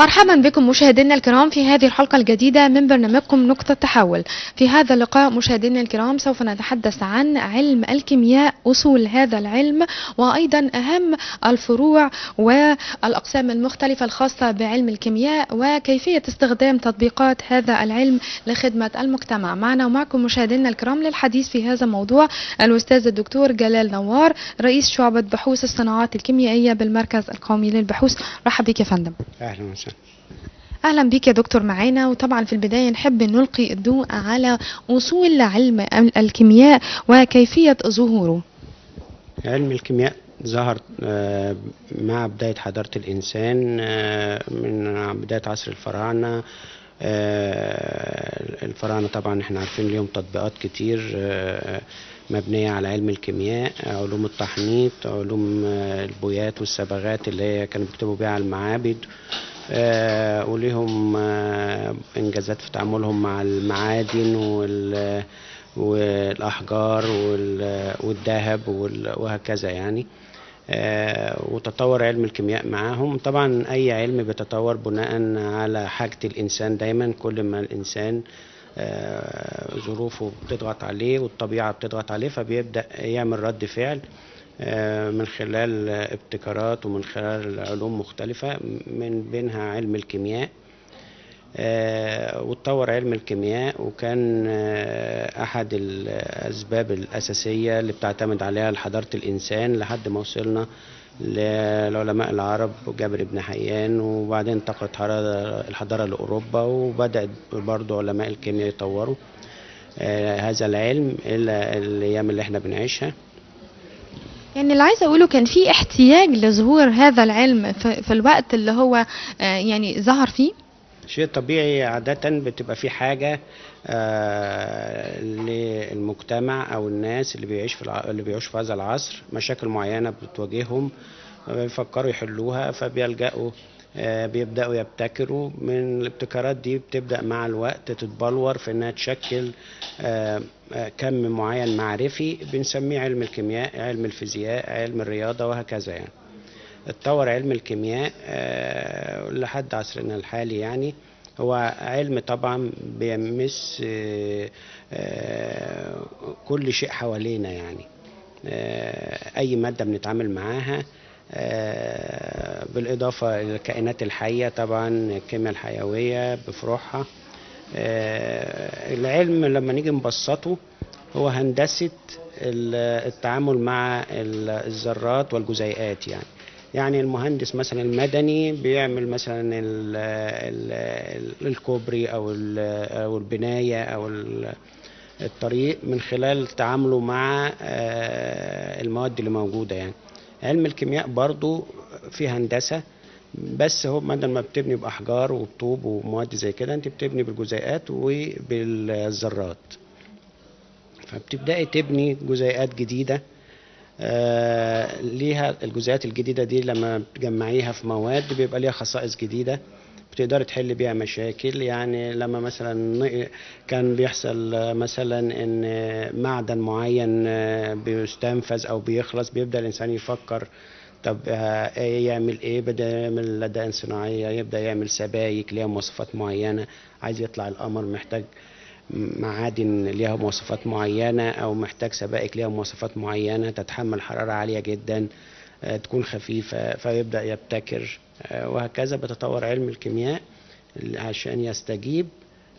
مرحبا بكم مشاهدينا الكرام في هذه الحلقة الجديدة من برنامجكم نقطة تحول. في هذا اللقاء مشاهدينا الكرام سوف نتحدث عن علم الكيمياء أصول هذا العلم وأيضا أهم الفروع والأقسام المختلفة الخاصة بعلم الكيمياء وكيفية استخدام تطبيقات هذا العلم لخدمة المجتمع. معنا ومعكم مشاهدينا الكرام للحديث في هذا الموضوع الأستاذ الدكتور جلال نوار رئيس شعبة بحوث الصناعات الكيميائية بالمركز القومي للبحوث. رحب بك يا فندم. أهلا وسهلا. أهلا بك يا دكتور معانا وطبعا في البداية نحب نلقي الضوء على أصول علم الكيمياء وكيفية ظهوره. علم الكيمياء ظهر آه، مع بداية حضارة الإنسان آه، من بداية عصر الفراعنة. آه، الفراعنة طبعا إحنا عارفين ليهم تطبيقات كتير مبنية على علم الكيمياء علوم التحنيط علوم آه، البويات والصبغات اللي هي كانوا بيكتبوا بيها على المعابد آه، وليهم آه، إنجازات في تعاملهم مع المعادن وال والأحجار وال- والذهب وال- وهكذا يعني. وتطور علم الكيمياء معاهم. طبعا أي علم بيتطور بناء على حاجة الإنسان. دايما كل ما الإنسان آه، ظروفه بتضغط عليه والطبيعة بتضغط عليه فبيبدأ يعمل رد فعل آه، من خلال ابتكارات ومن خلال علوم مختلفة من بينها علم الكيمياء آه، واتطور علم الكيمياء وكان آه، أحد الأسباب الأساسية اللي بتعتمد عليها حضارة الإنسان لحد ما وصلنا للعلماء العرب جابر بن حيان وبعدين انتقلت حضارة- الحضارة لأوروبا وبدأت برضو علماء الكيمياء يطوروا آه، هذا العلم إلى الأيام اللي إحنا بنعيشها. يعني اللي عايزة أقوله كان في احتياج لظهور هذا العلم في, الوقت اللي هو آه، يعني ظهر فيه؟ شيء طبيعي عادة بتبقى في حاجة للمجتمع أو الناس اللي بيعيش في. اللي بيعيشوا في هذا العصر مشاكل معينة بتواجههم بيفكروا يحلوها فبيلجأوا آه بيبدأوا يبتكروا من الابتكارات دي بتبدأ مع الوقت تتبلور في إنها تشكل آه آه، كم معين معرفي بنسميه علم الكيمياء علم الفيزياء علم الرياضة وهكذا يعني اتطور علم الكيمياء آه، لحد عصرنا الحالي يعني هو علم طبعا بيمس آه، آه، كل شيء حوالينا يعني. آه، أي مادة بنتعامل معاها بالإضافة إلى الكائنات الحية طبعا الكيمياء الحيوية بفروعها. العلم لما نيجي نبسطه هو هندسة ال- التعامل مع ال- الذرات والجزيئات يعني. يعني المهندس مثلا المدني بيعمل مثلا ال ال الكوبري أو أو البناية أو ال- الطريق من خلال تعامله مع آه، المواد اللي موجودة يعني. علم الكيمياء برضو في هندسة بس هو بدل ما بتبني بأحجار وبطوب ومواد زي كده أنت بتبني بالجزيئات وبالذرات. فبتبدأي تبني جزيئات جديدة ليها الجزيئات الجديدة دي لما بتجمعيها في مواد بيبقى ليها خصائص جديدة بتقدر تحل بيها مشاكل. يعني لما مثلا كان بيحصل آه، مثلا إن آه، معدن معين آه، بيستنفذ أو بيخلص بيبدأ الإنسان يفكر طب آه، إيه يعمل إيه؟ بدأ يعمل لدائن صناعية يبدأ يعمل سبايك ليها مواصفات معينة عايز يطلع القمر محتاج معادن ليها مواصفات معينة أو محتاج سبائك ليها مواصفات معينة تتحمل حرارة عالية جدا آه، تكون خفيفة فيبدأ يبتكر آه، وهكذا بتطور علم الكيمياء عشان يستجيب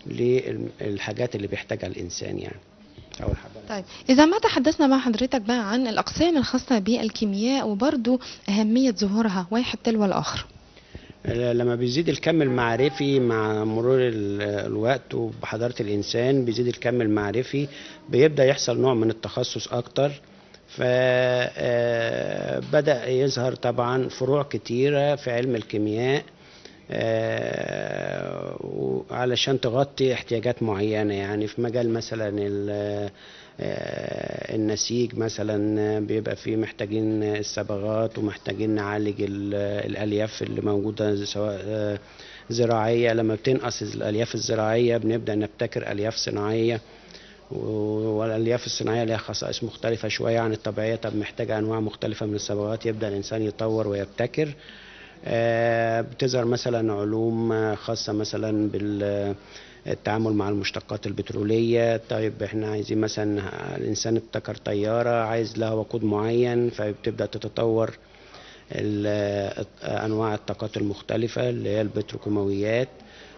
للحاجات اللي بيحتاجها الإنسان يعني. طيب إذا ما تحدثنا مع حضرتك بقى عن الأقسام الخاصة بالكيمياء وبرضو أهمية ظهورها واحد تلو الآخر. لما بيزيد الكم المعرفي مع مرور ال- الوقت وبحضارة الإنسان بيزيد الكم المعرفي بيبدأ يحصل نوع من التخصص أكتر. فبدأ يظهر طبعا فروع كتيرة في علم الكيمياء آه، وعلشان تغطي احتياجات معينة يعني في مجال مثلا آه، النسيج مثلا بيبقى فيه محتاجين الصبغات ومحتاجين نعالج ال- الألياف اللي موجودة سواء آه، زراعية. لما بتنقص الألياف الزراعية بنبدأ نبتكر ألياف صناعية والألياف الصناعية ليها خصائص مختلفة شوية عن الطبيعية. طب محتاجة أنواع مختلفة من الصبغات. يبدأ الإنسان يطور ويبتكر. آه، بتظهر مثلا علوم آه، خاصة مثلا بالتعامل مع المشتقات البترولية. طيب إحنا عايزين مثلا الإنسان ابتكر طيارة عايز لها وقود معين فبتبدأ تتطور أنواع الطاقات المختلفة اللي هي البتروكيماويات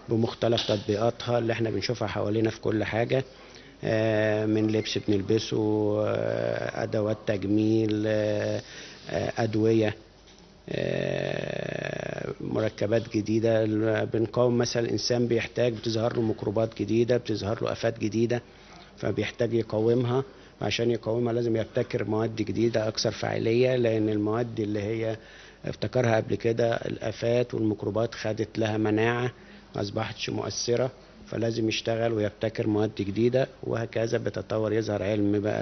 بمختلف تطبيقاتها اللي إحنا بنشوفها حوالينا في كل حاجة. آه، من لبس بنلبسه آه، أدوات تجميل آه، آه، أدوية. آه، مركبات جديدة. بنقاوم مثلا الإنسان بيحتاج بتظهر له ميكروبات جديدة بتظهر له آفات جديدة فبيحتاج يقاومها. عشان يقاومها لازم يبتكر مواد جديدة أكثر فاعلية لأن المواد اللي هي ابتكرها قبل كده الآفات والميكروبات خدت لها مناعة ما أصبحتش مؤثرة فلازم يشتغل ويبتكر مواد جديدة وهكذا بتطور. يظهر علم بقى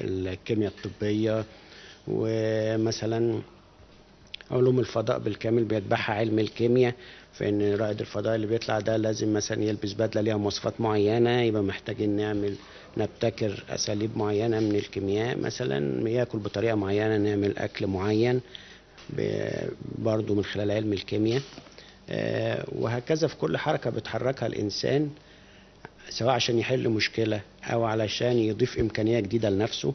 الكيمياء الطبية ومثلا علوم الفضاء بالكامل بيتبعها علم الكيمياء فإن رائد الفضاء اللي بيطلع ده لازم مثلا يلبس بدلة ليها مواصفات معينة يبقى محتاجين نعمل نبتكر أساليب معينة من الكيمياء مثلا ياكل بطريقة معينة نعمل أكل معين ب- برضو من خلال علم الكيمياء. آه، وهكذا في كل حركة بيتحركها الإنسان سواء عشان يحل مشكلة أو علشان يضيف إمكانية جديدة لنفسه.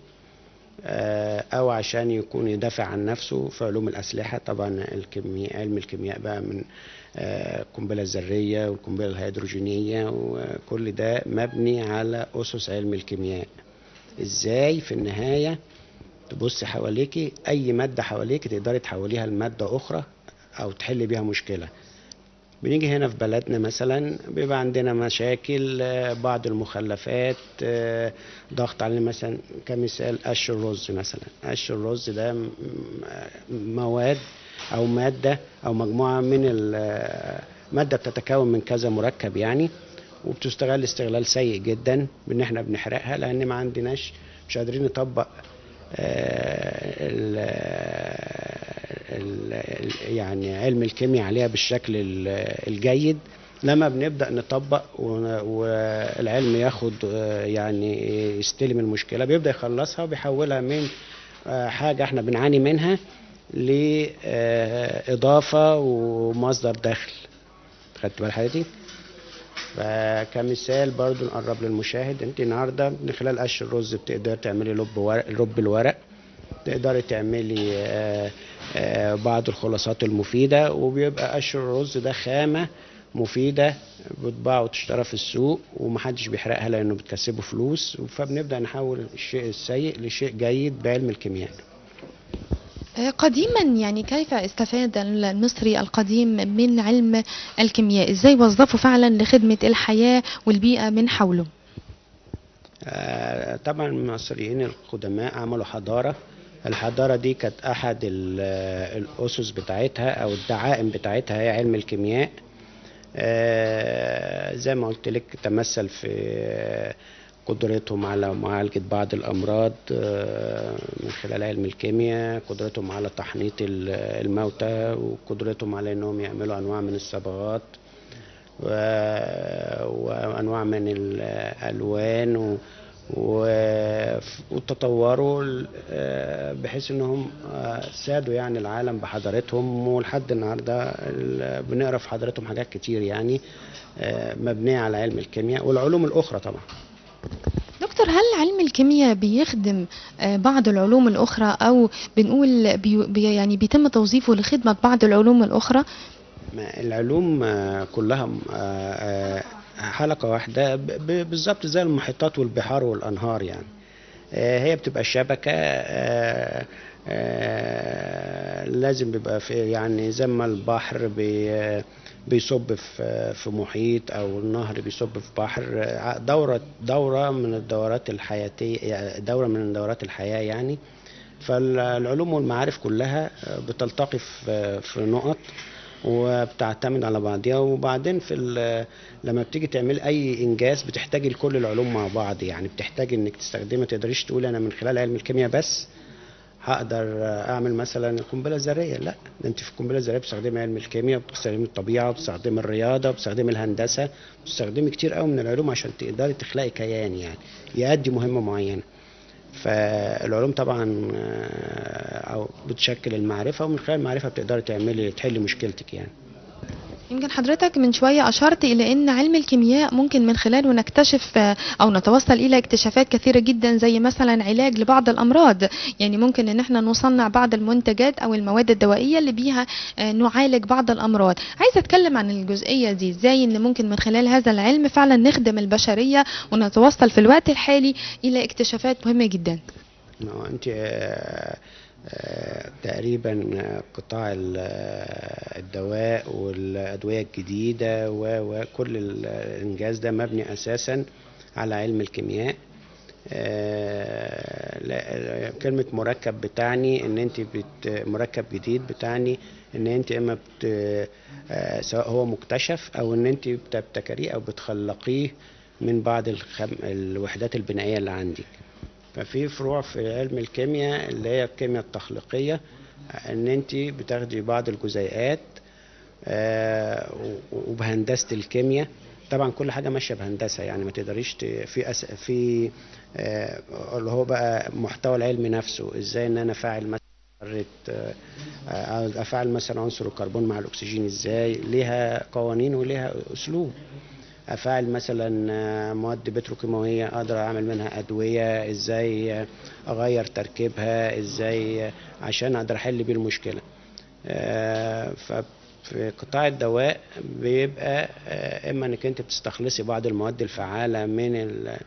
آه، أو عشان يكون يدافع عن نفسه في علوم الأسلحة. طبعا الكيمياء علم الكيمياء بقى من آه، القنبلة الذرية والقنبلة الهيدروجينية وكل ده مبني على أسس علم الكيمياء. إزاي في النهاية تبص حواليكي أي مادة حواليك تقدري تحوليها لمادة أخرى أو تحل بيها مشكلة. بنيجي هنا في بلدنا مثلا بيبقى عندنا مشاكل آه، بعض المخلفات آه، ضغط علينا مثلا كمثال قش الرز مثلا. قش الرز ده مواد أو مادة أو مجموعة من ال- مادة بتتكون من كذا مركب يعني وبتستغل استغلال سيء جدا بان إحنا بنحرقها لأن ما عندناش مش قادرين نطبق آه، ال- ال- ال- يعني علم الكيمياء عليها بالشكل ال- الجيد لما بنبدأ نطبق والعلم ياخد آه، يعني يستلم المشكلة بيبدأ يخلصها وبيحولها من آه، حاجة إحنا بنعاني منها لإضافة ومصدر دخل خدت بال حضرتك؟ فكمثال برضو نقرب للمشاهد انت النهارده من خلال قش الرز بتقدر تعملي لب ورق لب الورق تقدري تعملي آه، آه، بعض الخلاصات المفيدة وبيبقى قش الرز ده خامة مفيدة بتباع وتشترى في السوق ومحدش بيحرقها لأنه بتكسبه فلوس فبنبدأ نحول الشيء السيء لشيء جيد بعلم الكيمياء قديما يعني كيف استفاد المصري القديم من علم الكيمياء؟ إزاي وظفه فعلا لخدمة الحياة والبيئة من حوله؟ آه، طبعا المصريين القدماء عملوا حضارة. الحضارة دي كانت أحد ال- الأسس بتاعتها أو الدعائم بتاعتها هي علم الكيمياء. آه، زي ما قلت لك تمثل في قدرتهم على معالجة بعض الأمراض آه، من خلال علم الكيمياء قدرتهم على تحنيط ال- الموتى وقدرتهم على أنهم يعملوا أنواع من الصبغات و- وأنواع من و- وتطوروا آه، بحيث إنهم آه، سادوا يعني العالم بحضارتهم. ولحد النهارده ال- بنقرا في حضارتهم حاجات كتير يعني مبنية على علم الكيمياء والعلوم الأخرى طبعا. دكتور هل علم الكيمياء بيخدم آه، بعض العلوم الأخرى؟ أو بنقول بي يعني بيتم توظيفه لخدمة بعض العلوم الأخرى؟ العلوم آه، كلها آه، حلقة واحدة بالظبط زي المحيطات والبحار والأنهار يعني. هي بتبقى شبكة لازم بيبقى في يعني زي ما البحر بي بيصب في في محيط أو النهر بيصب في بحر. دورة دورة من الدورات الحياتية يعني دورة من دورات الحياة يعني. فالعلوم والمعارف كلها بتلتقي في نقط وبتعتمد على بعضها وبعدين في لما بتيجي تعمل أي إنجاز بتحتاج لكل العلوم مع بعض يعني. بتحتاج إنك تستخدمها ما تقدريش تقول أنا من خلال علم الكيمياء بس. هقدر أعمل مثلا القنبلة الذرية؟ لا ده أنت في القنبلة الذرية بتستخدمي علم الكيمياء وبتستخدمي الطبيعة وبتستخدمي الرياضة وبتستخدمي الهندسة بتستخدمي كتير قوي من العلوم عشان تقدري تخلقي كيان يعني يؤدي مهمة معينة. فالعلوم طبعا آه، أو بتشكل المعرفة ومن خلال المعرفة بتقدري تعملي تحلي مشكلتك يعني. يمكن حضرتك من شوية أشرت إلى أن علم الكيمياء ممكن من خلاله نكتشف آه، أو نتوصل إلى اكتشافات كثيرة جدا زي مثلا علاج لبعض الأمراض. يعني ممكن أن إحنا نصنع بعض المنتجات أو المواد الدوائية اللي بيها آه، نعالج بعض الأمراض. عايزة أتكلم عن الجزئية دي إزاي أن ممكن من خلال هذا العلم فعلا نخدم البشرية ونتوصل في الوقت الحالي إلى اكتشافات مهمة جدا؟ ما هو أنت آه، آه، تقريبا قطاع آه، الدواء والأدوية الجديدة وكل ال- الإنجاز ده مبني أساسا على علم الكيمياء كلمة مركب بتعني إن أنت مركب جديد بتعني إن أنت إما بت سواء هو مكتشف أو إن أنت بتبتكريه أو بتخلقيه من بعض. الوحدات البنائية اللي عندك ففي فروع في علم الكيمياء اللي هي الكيمياء التخليقية إن أنت بتاخدي بعض الجزيئات آه، وبهندسة الكيمياء. طبعا كل حاجة ماشية بهندسة يعني ما تقدريش في أس... في آه، اللي هو بقى محتوى العلم نفسه. إزاي إن أنا أفعل مثلا آه، أفعل مثلا عنصر الكربون مع الأكسجين؟ إزاي؟ ليها قوانين وليها أسلوب. أفعل مثلا آه، مواد بتروكيماوية أقدر أعمل منها أدوية إزاي آه، أغير تركيبها إزاي آه، عشان أقدر أحل بيه المشكلة. ففي قطاع الدواء بيبقى إما إنك أنت بتستخلصي بعض المواد الفعالة من ال-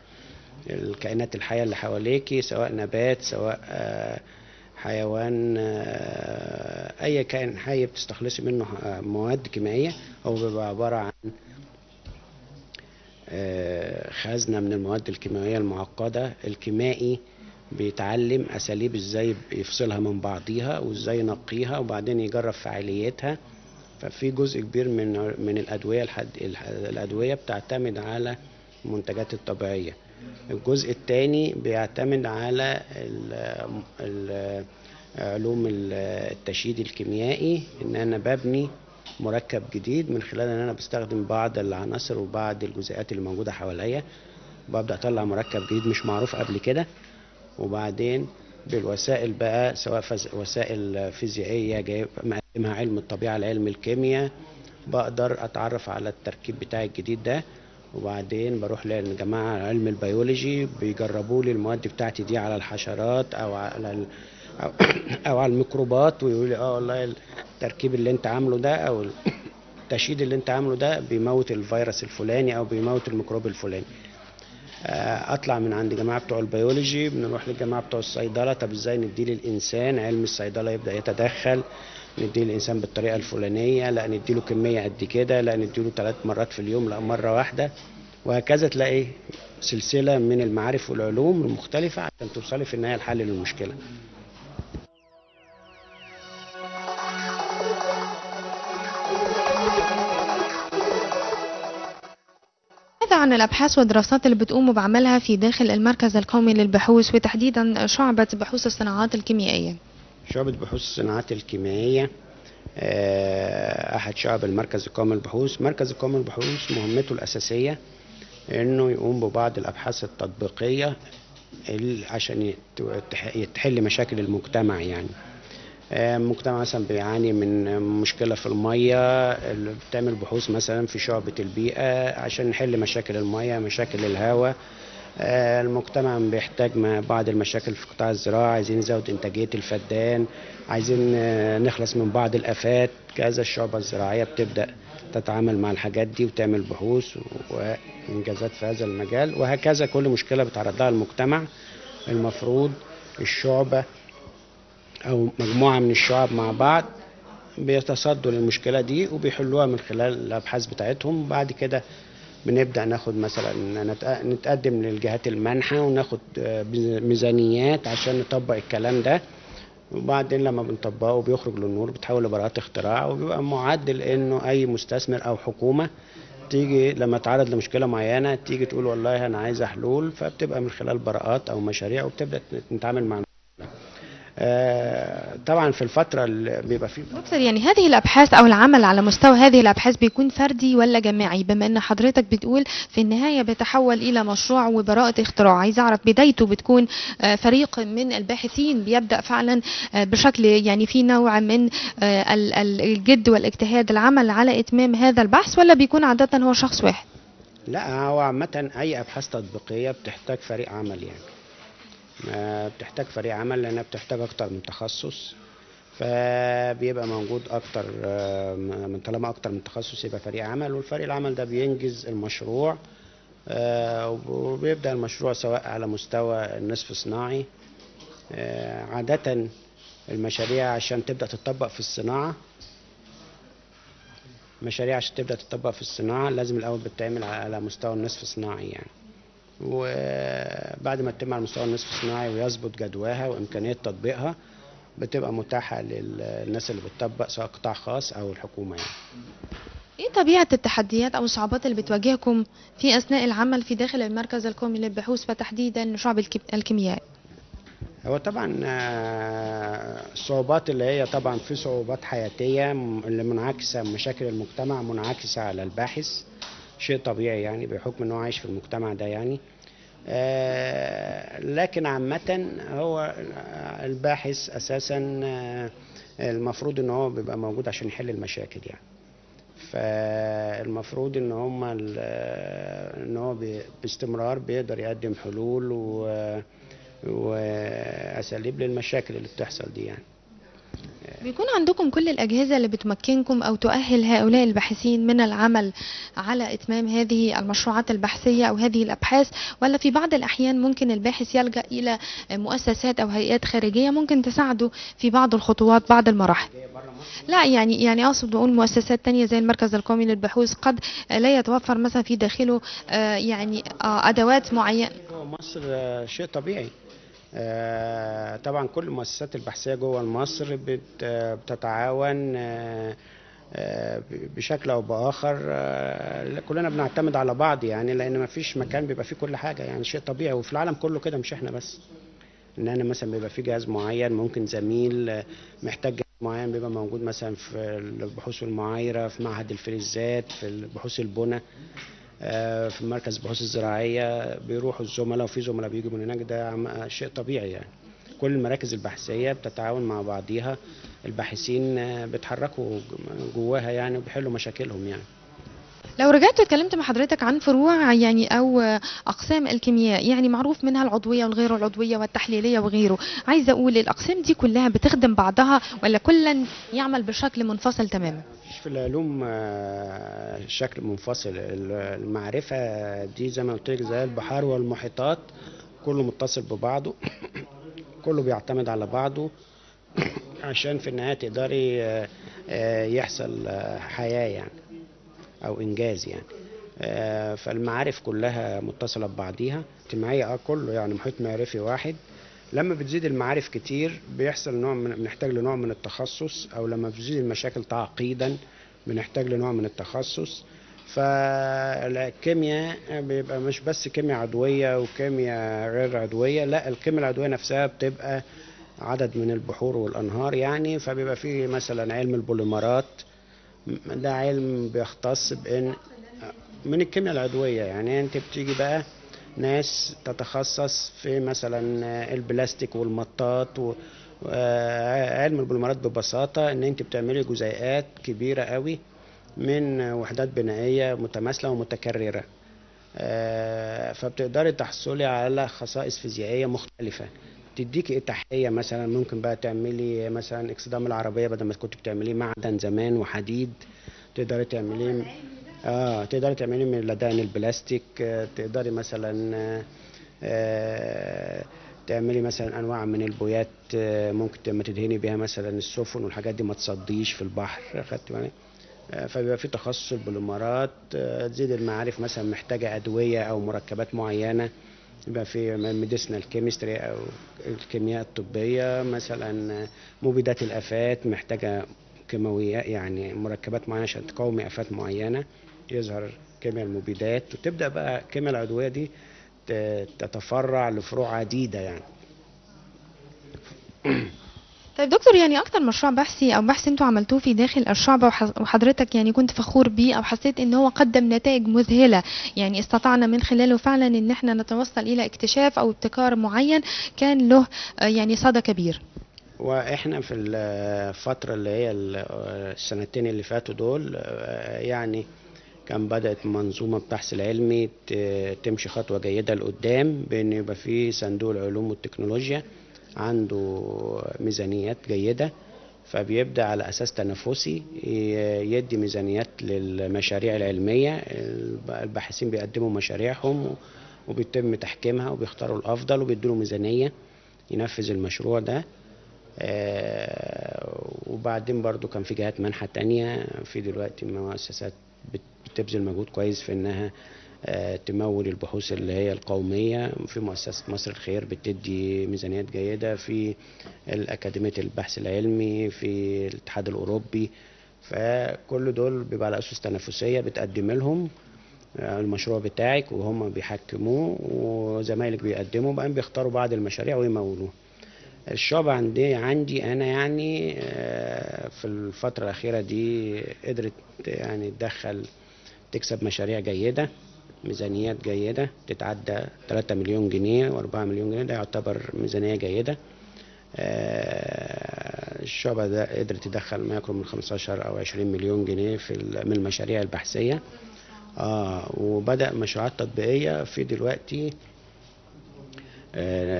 الكائنات الحية اللي حواليكي سواء نبات سواء حيوان أي كائن حي بتستخلصي منه مواد كيميائية هو بيبقى عبارة عن خزنة من المواد الكيميائية المعقدة. الكيمائي بيتعلم أساليب إزاي يفصلها من بعضيها وإزاي ينقيها وبعدين يجرب فعاليتها. ففي جزء كبير من من الأدوية الحد الح- الأدوية بتعتمد على المنتجات الطبيعية. الجزء الثاني بيعتمد على علوم ال- التشييد الكيميائي. إن أنا ببني مركب جديد من خلال إن أنا بستخدم بعض العناصر وبعض الجزيئات اللي موجودة حواليا ببدأ أطلع مركب جديد مش معروف قبل كده وبعدين بالوسائل بقى سواء. وسائل فيزيائية جايب مقدمها علم الطبيعة لعلم الكيمياء بقدر أتعرف على التركيب بتاعي الجديد ده وبعدين بروح للجماعه علم البيولوجي بيجربوا لي المواد بتاعتي دي على الحشرات أو على أو, أو على الميكروبات ويقولوا لي آه والله التركيب اللي أنت عامله ده أو التشييد اللي أنت عامله ده بيموت الفيروس الفلاني أو بيموت الميكروب الفلاني. آه، أطلع من عند جماعة بتوع البيولوجي بنروح للجماعة بتوع الصيدلة طب إزاي ندي للإنسان؟ علم الصيدلة يبدأ يتدخل ندي للإنسان بالطريقة الفلانية لا ندي له كمية قد كده لا ندي له ثلاث مرات في اليوم لا مرة واحدة. وهكذا تلاقي سلسلة من المعارف والعلوم المختلفة عشان توصلي في النهاية لحل للمشكله عن الأبحاث والدراسات اللي بتقوموا بعملها في داخل المركز القومي للبحوث وتحديدا شعبة بحوث الصناعات الكيميائية. شعبة بحوث الصناعات الكيميائية آه، أحد شعب المركز القومي للبحوث. مركز القومي للبحوث مهمته الأساسية إنه يقوم ببعض الأبحاث التطبيقية ال- عشان يت- تح- تحل مشاكل المجتمع يعني. آه، المجتمع مثلا بيعاني من مشكلة في اللي بتعمل بحوث مثلا في شعبة البيئة عشان نحل مشاكل المية مشاكل الهواء. آه، المجتمع بيحتاج بعض المشاكل في قطاع الزراعة عايزين نزود إنتاجية الفدان عايزين آه، نخلص من بعض الآفات. كذا الشعبة الزراعية بتبدأ تتعامل مع الحاجات دي وتعمل بحوث وإنجازات في هذا المجال وهكذا كل مشكلة بيتعرض لها المجتمع. المفروض الشعبة أو مجموعة من الشعب مع بعض بيتصدوا للمشكلة دي وبيحلوها من خلال الأبحاث بتاعتهم. بعد كده بنبدأ ناخد مثلا نت- نتقدم للجهات المانحة وناخد آه، ميزانيات عشان نطبق الكلام ده. وبعدين لما بنطبقه بيخرج للنور بتحول لبراءات اختراع وبيبقى معدل إنه أي مستثمر أو حكومة تيجي لما تعرض لمشكلة معينة تيجي تقول والله أنا عايزة حلول فبتبقى من خلال براءات أو مشاريع وبتبدأ نتعامل مع آه، طبعا في الفترة اللي بيبقى فيه دكتور يعني هذه الأبحاث أو العمل على مستوى هذه الأبحاث بيكون فردي ولا جماعي؟ بما إن حضرتك بتقول في النهاية بيتحول إلى مشروع وبراءة اختراع. عايز أعرف بدايته بتكون آه، فريق من الباحثين بيبدأ فعلا آه، بشكل يعني في نوع من آه، ال- ال- الجد والاجتهاد العمل على إتمام هذا البحث ولا بيكون عادة هو شخص واحد؟ لا هو عامة أي أبحاث تطبيقية بتحتاج فريق عمل يعني. بتحتاج فريق عمل لأنها بتحتاج أكتر من تخصص. فبيبقى موجود أكتر آه، من طالما أكتر من تخصص يبقى فريق عمل والفريق العمل ده بينجز المشروع آه، وبيبدأ المشروع سواء على مستوى النصف صناعي آه، عادة المشاريع عشان تبدأ تطبق في الصناعة مشاريع عشان تبدأ تطبق في الصناعة لازم الأول بتتعمل على مستوى النصف صناعي يعني. وبعد ما تتم على مستوى النصف الصناعي ويظبط جدواها وإمكانية تطبيقها بتبقى متاحة للناس اللي بتطبق سواء قطاع خاص أو الحكومة يعني. إيه طبيعة التحديات أو الصعوبات اللي بتواجهكم في أثناء العمل في داخل المركز القومي للبحوث وتحديدا شعب الكيم- الكيمياء هو طبعا آه، الصعوبات اللي هي طبعا في صعوبات حياتية م- اللي منعكسة مشاكل المجتمع منعكسة على الباحث. شيء طبيعي يعني بحكم إنه عايش في المجتمع ده يعني. آه، لكن عامة هو الباحث أساسا آه، المفروض إن هو بيبقى موجود عشان يحل المشاكل يعني. فالمفروض إن هم ال- إن هو باستمرار بيقدر يقدم حلول واساليب للمشاكل اللي بتحصل دي يعني. بيكون عندكم كل الأجهزة اللي بتمكنكم أو تؤهل هؤلاء الباحثين من العمل على إتمام هذه المشروعات البحثية أو هذه الأبحاث؟ ولا في بعض الأحيان ممكن الباحث يلجأ إلى مؤسسات أو هيئات خارجية ممكن تساعده في بعض الخطوات بعض المراحل. لا يعني يعني أقصد أقول مؤسسات تانية زي المركز القومي للبحوث قد لا يتوفر مثلا في داخله آه، يعني آه، أدوات معينة. مصر آه، شيء طبيعي. طبعا كل المؤسسات البحثية جوه مصر آه، بتتعاون آه، آه، بشكل أو بآخر آه، كلنا بنعتمد على بعض يعني لأن ما فيش مكان بيبقى فيه كل حاجة يعني شيء طبيعي وفي العالم كله كده مش إحنا بس. إن أنا مثلا بيبقى في جهاز معين ممكن زميل آه، محتاج جهاز معين بيبقى موجود مثلا في البحوث المعايرة في معهد الفلزات في البحوث البنى. آه، في مركز البحوث الزراعية بيروحوا الزملاء وفي زملاء بيجوا من هناك ده عم- شيء طبيعي يعني. كل المراكز البحثيه بتتعاون مع بعضيها الباحثين آه، بيتحركوا جواها يعني وبيحلوا مشاكلهم يعني. لو رجعت واتكلمت مع حضرتك عن فروع يعني أو أقسام الكيمياء يعني معروف منها العضوية والغير العضوية والتحليلية وغيره عايزة أقول الأقسام دي كلها بتخدم بعضها ولا كلا يعمل بشكل منفصل تماما؟ في العلوم آه، شكل منفصل. ال- المعرفة دي زي ما قلت لك زي البحار والمحيطات كله متصل ببعضه كله بيعتمد على بعضه عشان في النهاية تقدري آه، آه، يحصل حياة يعني أو إنجاز يعني. فالمعارف كلها متصلة ببعضيها. اجتماعية آه كله يعني محيط معرفي واحد. لما بتزيد المعارف كتير بيحصل نوع من بنحتاج لنوع من التخصص أو لما بتزيد المشاكل تعقيدا بنحتاج لنوع من التخصص. فالكيمياء بيبقى مش بس كيمياء عضوية وكيمياء غير عضوية لا الكيمياء العضوية نفسها بتبقى عدد من البحور والأنهار يعني. فبيبقى فيه مثلا علم البوليمرات ده علم بيختص بان من الكيمياء العضوية يعني. أنت بتيجي بقى ناس تتخصص في مثلا البلاستيك والمطاط و علم البوليمرات ببساطة إن أنت بتعملي جزيئات كبيرة قوي من وحدات بنائية متماثلة ومتكررة. آه، فبتقدري تحصلي على خصائص فيزيائية مختلفة. تديكي إتاحية مثلا ممكن بقى تعملي مثلا اكسدام العربية بدل ما كنت بتعمليه معدن زمان وحديد تقدري تعمليه آه تقدري تعمليه من لدان البلاستيك آه، تقدري مثلا آه، آه، تعملي مثلا أنواع من البويات آه، ممكن لما تدهني بيها مثلا السفن والحاجات دي ما تصديش في البحر خدت بالك؟ فبيبقى في تخصص البوليمرات تزيد المعارف مثلا محتاجة أدوية أو مركبات معينة يبقى في medicinal chemistry أو الكيمياء الطبية مثلا مبيدات الآفات محتاجة كيماويات يعني مركبات معينة عشان تقاوم آفات معينة يظهر كيمياء المبيدات. وتبدأ بقى الكيمياء العضوية دي تتفرع لفروع عديدة يعني. طيب دكتور يعني أكتر مشروع بحثي أو بحث أنتوا عملتوه في داخل الشعبة وح- وحضرتك يعني كنت فخور بيه أو حسيت إن هو قدم نتائج مذهلة يعني استطعنا من خلاله فعلا إن إحنا نتوصل إلى اكتشاف أو ابتكار معين كان له يعني صدى كبير؟ وإحنا في الفترة اللي هي ال- السنتين اللي فاتوا دول يعني كان بدأت منظومة البحث العلمي تمشي خطوة جيدة لقدام بأن يبقى في صندوق العلوم والتكنولوجيا عنده ميزانيات جيدة فبيبدأ على أساس تنافسي يدي ميزانيات للمشاريع العلمية. الب- الباحثين بيقدموا مشاريعهم وبيتم تحكيمها وبيختاروا الأفضل وبيدوا ميزانية ينفذ المشروع ده. وبعدين برضو كان في جهات منحة تانية. في دلوقتي مؤسسات بت- بتبذل مجهود كويس في إنها آه، تمول البحوث اللي هي القومية. في مؤسسة مصر الخير بتدي ميزانيات جيدة. في الأكاديمية البحث العلمي في الاتحاد الأوروبي. فكل دول بيبقى على أسس تنافسية بتقدم لهم آه، المشروع بتاعك وهم بيحكموه وزمايلك بيقدموا بعدين بيختاروا بعض المشاريع ويمولوها. الشعب عندي عندي أنا يعني آه، في الفترة الأخيرة دي قدرت يعني تدخل تكسب مشاريع جيدة ميزانيات جيدة تتعدى 3 مليون جنيه و4 مليون جنيه ده يعتبر ميزانية جيدة. آه، الشعبة ده قدرت تدخل ما يقرب من 15 أو 20 مليون جنيه في من المشاريع البحثية. آه وبدأ مشروعات تطبيقية في دلوقتي آه،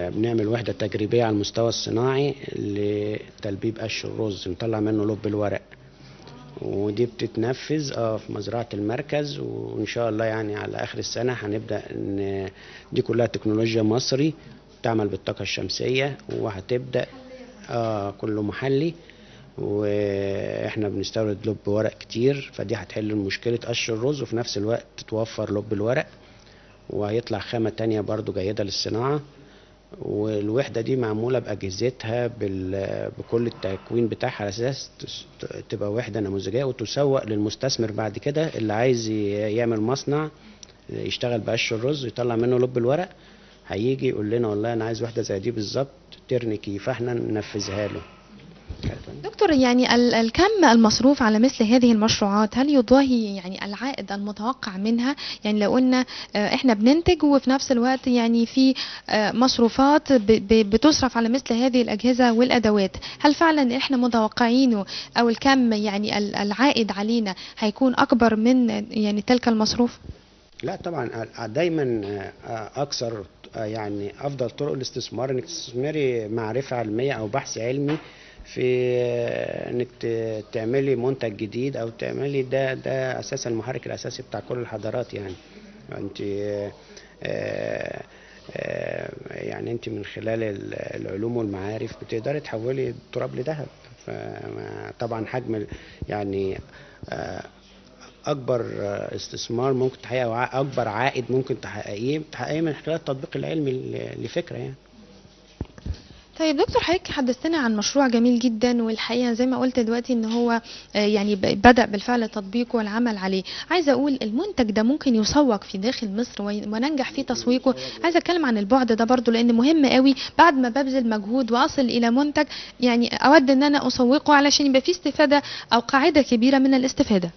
بنعمل وحدة تجريبية على المستوى الصناعي لتلبيب قش الرز نطلع منه لب الورق. ودي بتتنفذ آه في مزرعة المركز وإن شاء الله يعني على آخر السنة هنبدأ إن دي كلها تكنولوجيا مصري تعمل بالطاقة الشمسية وهتبدأ آه كله محلي. وإحنا بنستورد لب ورق كتير فدي هتحل مشكلة قش الرز وفي نفس الوقت توفر لب الورق. وهيطلع خامة تانية برضو جيدة للصناعة. والوحدة دي معمولة بأجهزتها بال... بكل التكوين بتاعها على أساس تس- تبقى وحدة نموذجية وتسوق للمستثمر بعد كده اللي عايز يعمل مصنع يشتغل بقش الرز ويطلع منه لب الورق هيجي يقول لنا والله أنا عايز وحدة زي دي بالظبط ترنكي فاحنا ننفذها له. دكتور يعني ال- الكم المصروف على مثل هذه المشروعات هل يضاهي يعني العائد المتوقع منها؟ يعني لو قلنا آه، إحنا بننتج وفي نفس الوقت يعني في آه، مصروفات بتصرف على مثل هذه الأجهزة والأدوات. هل فعلا إحنا متوقعينه أو الكم يعني ال- العائد علينا هيكون أكبر من يعني تلك المصروف؟ لا طبعا دايما أكثر يعني أفضل طرق الاستثمار إنك تستثمري معرفة علمية أو بحث علمي في إنك ت- تعملي منتج جديد أو تعملي ده ده أساسا المحرك الأساسي بتاع كل الحضارات يعني. أنت آه، آه، يعني أنت من خلال ال- العلوم والمعارف بتقدري تحولي التراب لذهب. فطبعا حجم يعني آه، أكبر آه، استثمار ممكن تحققه أكبر عائد ممكن تحققيه تحققيه من خلال التطبيق العلمي لفكرة يعني. طيب دكتور حضرتك حدثتنا عن مشروع جميل جدا والحقيقة زي ما قلت دلوقتي إن هو آه، يعني بدأ بالفعل تطبيقه والعمل عليه. عايزة أقول المنتج ده ممكن يسوق في داخل مصر وننجح في تسويقه. عايزة أتكلم عن البعد ده برضو لأن مهم قوي بعد ما ببذل مجهود وأصل إلى منتج يعني أود إن أنا أسوقه علشان يبقى فيه استفادة أو قاعدة كبيرة من الاستفادة.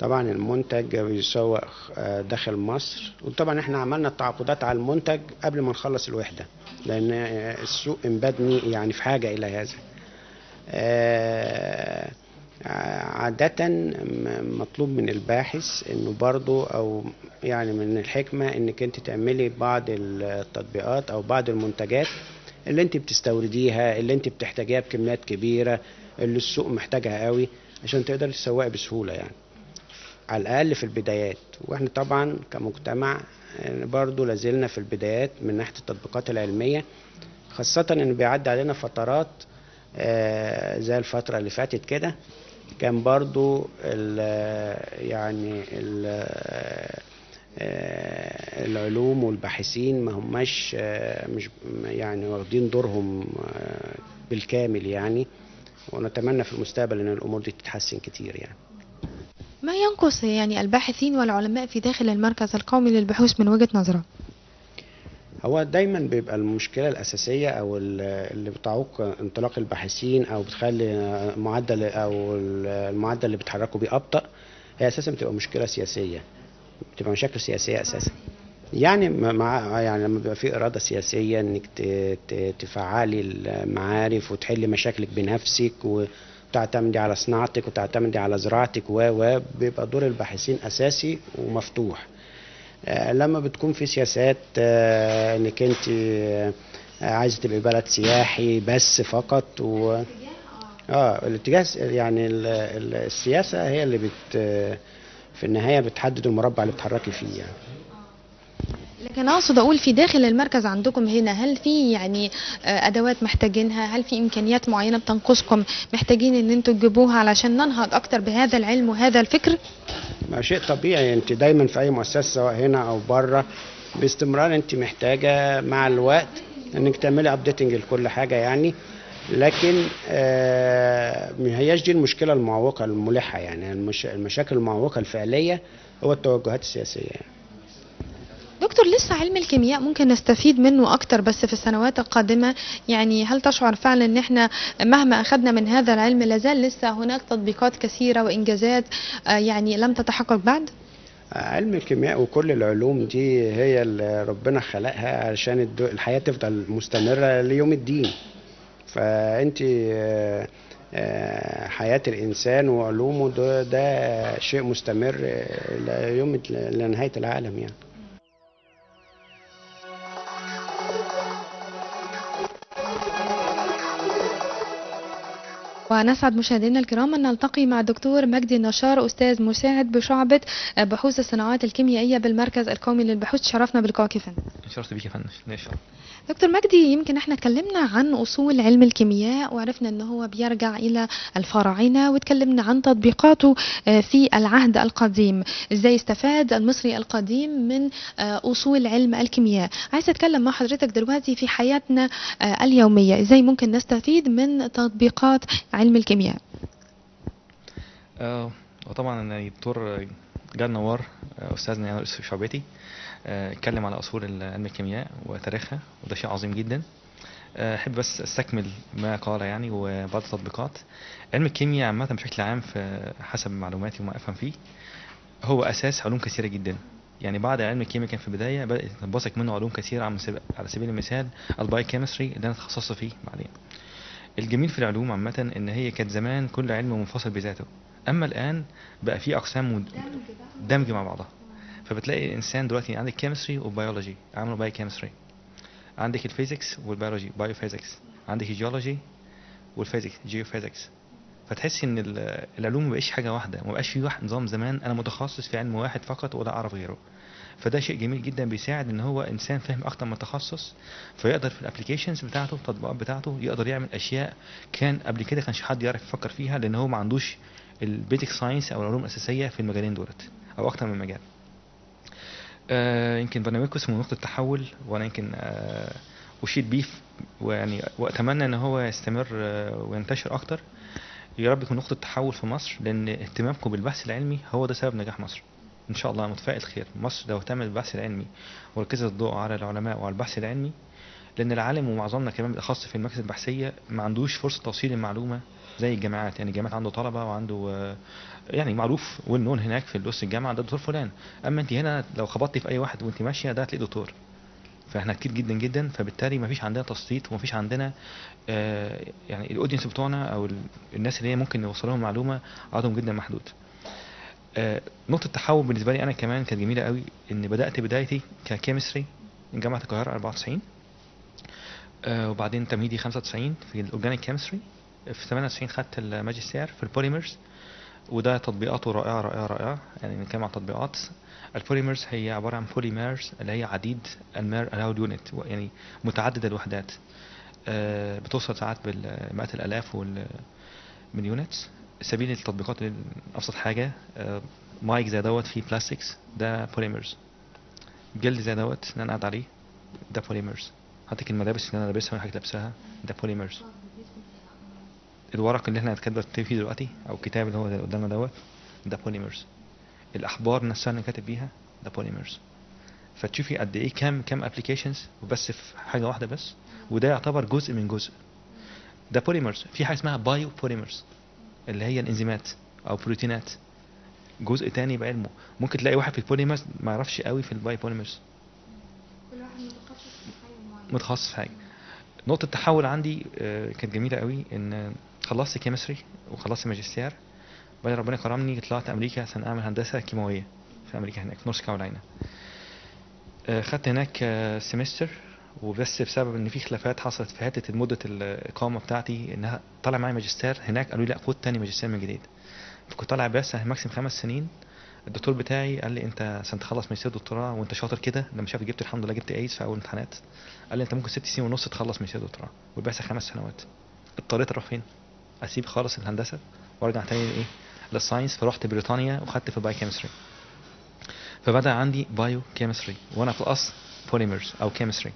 طبعا المنتج بيسوق آه، داخل مصر. وطبعا إحنا عملنا التعاقدات على المنتج قبل ما نخلص الوحدة لأن السوق مبني يعني في حاجة إلى هذا. آه، عادة مطلوب من الباحث إنه برضو أو يعني من الحكمة إنك أنت تعملي بعض التطبيقات أو بعض المنتجات اللي أنت بتستورديها اللي أنت بتحتاجيها بكميات كبيرة اللي السوق محتاجها قوي عشان تقدر تسوقها بسهولة يعني. على الأقل في البدايات. وإحنا طبعا كمجتمع آه، برضو لازلنا في البدايات من ناحية التطبيقات العلمية خاصة إن بيعدي علينا فترات آه، زي الفترة اللي فاتت كده كان برضو ال- يعني ال- آه، العلوم والباحثين ما هماش آه، مش يعني واخدين دورهم آه، بالكامل يعني. ونتمنى في المستقبل إن الأمور دي تتحسن كتير يعني. ما ينقص يعني الباحثين والعلماء في داخل المركز القومي للبحوث من وجهة نظرك؟ هو دايما بيبقى المشكلة الأساسية أو ال- اللي بتعوق انطلاق الباحثين أو بتخلي معدل أو المعدل اللي بيتحركوا بيه أبطأ هي أساسا بتبقى مشكلة سياسية بتبقى مشاكل سياسية أساسا. يعني مع يعني لما بيبقى في إرادة سياسية إنك تفعلي المعارف وتحلي مشاكلك بنفسك وتعتمدي على صناعتك وتعتمدي على زراعتك و و بيبقى دور الباحثين أساسي ومفتوح آه، لما بتكون في سياسات آه، إنك أنت آه، عايزه تبقي بلد سياحي بس فقط و آه الاتجاه يعني ال- ال- السياسة هي اللي بت في النهاية بتحدد المربع اللي بتتحركي فيه يعني. لكن أقصد أقول في داخل المركز عندكم هنا هل في يعني آه، أدوات محتاجينها؟ هل في إمكانيات معينة بتنقصكم محتاجين إن أنتوا تجيبوها علشان ننهض أكتر بهذا العلم وهذا الفكر؟ ما شيء طبيعي أنت دايما في أي مؤسسة سواء هنا أو بره باستمرار أنت محتاجة مع الوقت إنك تعملي ابديتنج لكل حاجة يعني. لكن آه ما هياش دي المشكلة المعوقة الملحة يعني المش... المشاكل المعوقة الفعلية هو التوجهات السياسية يعني. دكتور لسه علم الكيمياء ممكن نستفيد منه أكتر بس في السنوات القادمة؟ يعني هل تشعر فعلا إن إحنا مهما أخذنا من هذا العلم لازال لسه هناك تطبيقات كثيرة وإنجازات آه، يعني لم تتحقق بعد؟ علم الكيمياء وكل العلوم دي هي اللي ربنا خلقها علشان الدو- الحياة تفضل مستمرة ليوم الدين. فأنت آه، آه، حياة الإنسان وعلومه ده, ده شيء مستمر ليوم لنهاية العالم يعني. ونسعد مشاهدينا الكرام أن نلتقي مع الدكتور مجدي النشار أستاذ مساعد بشعبة آه، بحوث الصناعات الكيميائية بالمركز القومي للبحوث. شرفنا بلقائك يا فندم شرفت بيك يا فندم. دكتور مجدي يمكن إحنا اتكلمنا عن أصول علم الكيمياء وعرفنا إن هو بيرجع إلى الفراعنة واتكلمنا عن تطبيقاته آه، في العهد القديم. إزاي استفاد المصري القديم من آه، أصول علم الكيمياء؟ عايزة أتكلم مع حضرتك دلوقتي في حياتنا آه، اليومية. إزاي ممكن نستفيد من تطبيقات علم الكيمياء؟ وطبعا أنا الدكتور جاد نوار أستاذنا يعني شعبتي. اتكلم على أصول علم الكيمياء وتاريخها وده شيء عظيم جدا. أحب بس أستكمل ما قال يعني وبعض التطبيقات. علم الكيمياء عامة بشكل عام في حسب معلوماتي وما أفهم فيه هو أساس علوم كثيرة جدا. يعني بعد علم الكيمياء كان في البداية بدات تنبثق منه علوم كثيرة على سبيل- المثال ال biochemistry اللي أنا اتخصصت فيه بعدين. الجميل في العلوم عامة إن هي كانت زمان كل علم منفصل بذاته. أما الآن بقى في أقسام مد- دمج مع بعضها. فبتلاقي الإنسان دلوقتي عندك chemistry و biology عملوا biochemistry عندك ال physics وال biology biophysics عندك ال geology وال physics geophysics فتحس إن ال- العلوم ما بقاش حاجة واحدة. ما بقاش في واحد نظام زمان أنا متخصص في علم واحد فقط ولا أعرف غيره. فده شيء جميل جدا بيساعد إن هو إنسان فاهم أكتر من التخصص فيقدر في ال applications بتاعته التطبيقات بتاعته يقدر يعمل أشياء كان قبل كده كانش حد يعرف يفكر فيها لأن هو ما عندوش ال basic science أو العلوم الأساسية في المجالين دولت أو أكتر من مجال. آه يمكن برنامجكم اسمه نقطة تحول وأنا يمكن آه أشيد بيه ويعني وأتمنى إن هو يستمر آه وينتشر أكتر. يا رب يكون نقطة تحول في مصر لأن اهتمامكم بالبحث العلمي هو ده سبب نجاح مصر. إن شاء الله متفائل خير. مصر لو اهتمت بالبحث العلمي وركزت الضوء على العلماء وعلى البحث العلمي لأن العالم ومعظمنا كمان بالأخص في المراكز البحثية ما عندوش فرصة توصيل المعلومة زي الجامعات. يعني الجامعات عنده طلبة وعنده يعني معروف والنون هناك في وسط الجامعة ده دكتور فلان. أما أنت هنا لو خبطتي في أي واحد وأنت ماشية ده هتلاقي دكتور. فإحنا كتير جدا جدا فبالتالي ما فيش عندنا تسليط وما فيش عندنا آه، يعني ال audience بتوعنا أو ال- الناس اللي هي ممكن نوصل لهم معلومة عددهم جدا محدود. آه، نقطة تحول بالنسبة لي أنا كمان كانت جميلة قوي إن بدأت بدايتي ك chemistry من جامعة القاهرة 94 آه، وبعدين تمهيدي 95 في ال organic chemistry في 98 خدت الماجستير في ال polymers وده تطبيقاته رائعة رائعة رائعة يعني نتكلم عن تطبيقات. ال polymers هي عبارة عن polymers اللي هي عديد المير الاود unit يعني متعدد الوحدات. آه، بتوصل ساعات بالمئات الآلاف وال من units سبيل التطبيقات أبسط حاجة آه، مايك زي دوت فيه plastics ده polymers جلد زي دوت اللي أنا قاعد عليه ده polymers حتى الملابس اللي أنا لابسها والحاجات اللي لابسها ده polymers الورق اللي إحنا هنتكلم فيه دلوقتي أو الكتاب اللي هو اللي قدامنا دوت ده polymers الاحبار نفسها اللي كاتب بيها ده polymers فتشوفي قد إيه كام كام applications وبس في حاجة واحدة بس وده يعتبر جزء من جزء. ده polymers في حاجة اسمها biopolymers اللي هي الإنزيمات أو بروتينات. جزء تاني بعلمه ممكن تلاقي واحد في ال polymers ما يعرفش قوي في ال biopolymers كل واحد متخصص في حاجة معينه متخصص في حاجة. نقطة التحول عندي آه، كانت جميلة قوي إن خلصت chemistry وخلصت ماجستير بعدين ربنا كرمني طلعت أمريكا عشان أعمل هندسة كيماوية في أمريكا هناك في نورث كارولاينا آه، خدت هناك semester وبس بسبب إن في خلافات حصلت في حتة مده الاقامه بتاعتي إنها طالع معايا ماجستير هناك قالوا لي لأ خد تاني ماجستير من جديد. فكنت طالع بس maximum خمس سنين. الدكتور بتاعي قال لي انت عشان تخلص ماجستير دكتوراه وانت شاطر كده لما شاف جبت الحمد لله جبت A's في أول امتحانات قال لي انت ممكن ست سنين ونص تخلص ماجستير دكتوراه والبعثه خمس سنوات اضطريت أروح فين؟ اسيب خالص الهندسة وارجع تاني لإيه؟ لل science فرحت بريطانيا وخدت في ال biochemistry فبدأ عندي biochemistry وأنا في الأصل polymers أو chemistry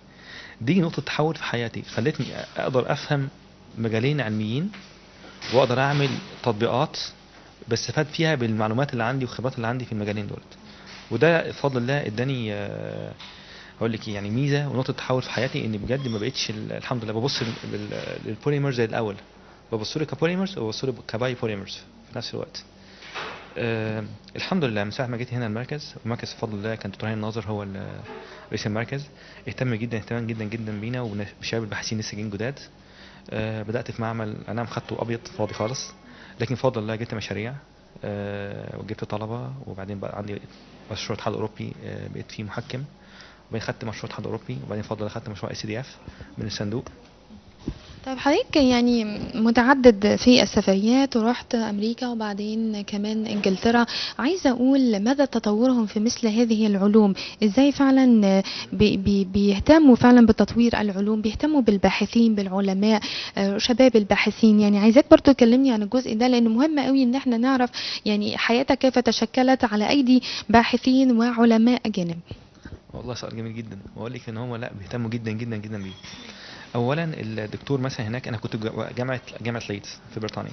دي نقطة تحول في حياتي خلتني أقدر أفهم مجالين علميين وأقدر أعمل تطبيقات بستفاد فيها بالمعلومات اللي عندي والخبرات اللي عندي في المجالين دولت وده بفضل الله اداني آه، هقول لك إيه، يعني ميزة ونقطة تحول في حياتي اني بجد ما بقتش ال- الحمد لله ببص لل- لل- لل polymers زي الأول. ببص له ك polymers وببص له ك biopolymers في نفس الوقت. آه الحمد لله من ساعة ما جيت هنا المركز المركز بفضل الله كان دكتور هاني الناظر هو رئيس المركز اهتم جدا اهتمام جدا جدا بينا وبشباب الباحثين لسه جايين جداد. آه بدأت في معمل أنا خدته أبيض فاضي خالص. لكن بفضل الله جبت مشاريع آه وجبت طلبة وبعدين بقى عندي مشروع اتحاد أوروبي آه بقيت فيه محكم. وبعدين خدت مشروع اتحاد أوروبي وبعدين بفضل الله خدت مشروع STDF من الصندوق. طيب حضرتك يعني متعدد في السفريات ورحت أمريكا وبعدين كمان إنجلترا. عايزة أقول مدى تطورهم في مثل هذه العلوم؟ إزاي فعلا بي بي بيهتموا فعلا بتطوير العلوم؟ بيهتموا بالباحثين بالعلماء آه، شباب الباحثين؟ يعني عايزاك برضو تكلمني عن الجزء ده لأنه مهم قوي إن إحنا نعرف يعني حياتك كيف تشكلت على أيدي باحثين وعلماء أجانب. والله سؤال جميل جدا. واقول لك إن هم لا بيهتموا جدا جدا جدا بيه. اولا الدكتور مثلا هناك أنا كنت جامعة جامعة ليدز في بريطانيا.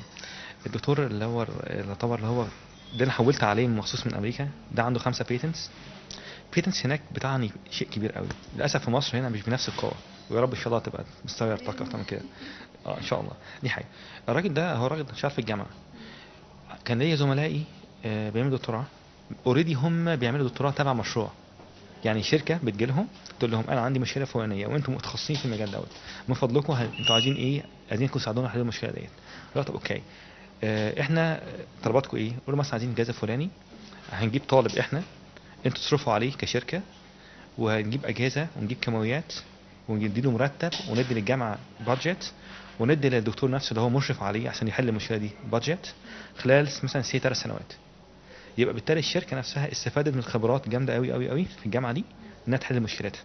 الدكتور اللي هو يعتبر اللي هو ده أنا حولت عليه مخصوص من أمريكا ده عنده خمسة patents patents هناك بتعني شيء كبير قوي. للأسف في مصر هنا مش بنفس القوة. ويا رب إن شاء الله تبقى مستوى يرتقي أكتر من كده. آه إن شاء الله. دي حاجة. الراجل ده هو راجل شغال في الجامعة. كان ليا زملائي آه، بيعملوا دكتوراه. already هم بيعملوا دكتوراه تبع مشروع. يعني شركة بتجيلهم تقول لهم أنا عندي مشكلة فلانية وأنتم متخصصين في المجال دوت. من فضلكم ه- أنتوا عايزين إيه؟ عايزينكم تساعدونا نحل المشكلة ديت. طب okay. آه، إحنا طلباتكم إيه؟ قولوا مثلا عايزين جهاز فلاني. هنجيب طالب إحنا أنتوا تصرفوا عليه كشركة وهنجيب أجهزة ونجيب كيماويات وندي له مرتب وندي للجامعة budget وندي للدكتور نفسه اللي هو مشرف عليه عشان يحل المشكلة دي budget خلال مثلا سي ثلاث سنوات. يبقى بالتالي الشركة نفسها استفادت من خبرات جامدة قوي قوي قوي في الجامعة دي إنها تحل مشكلتها.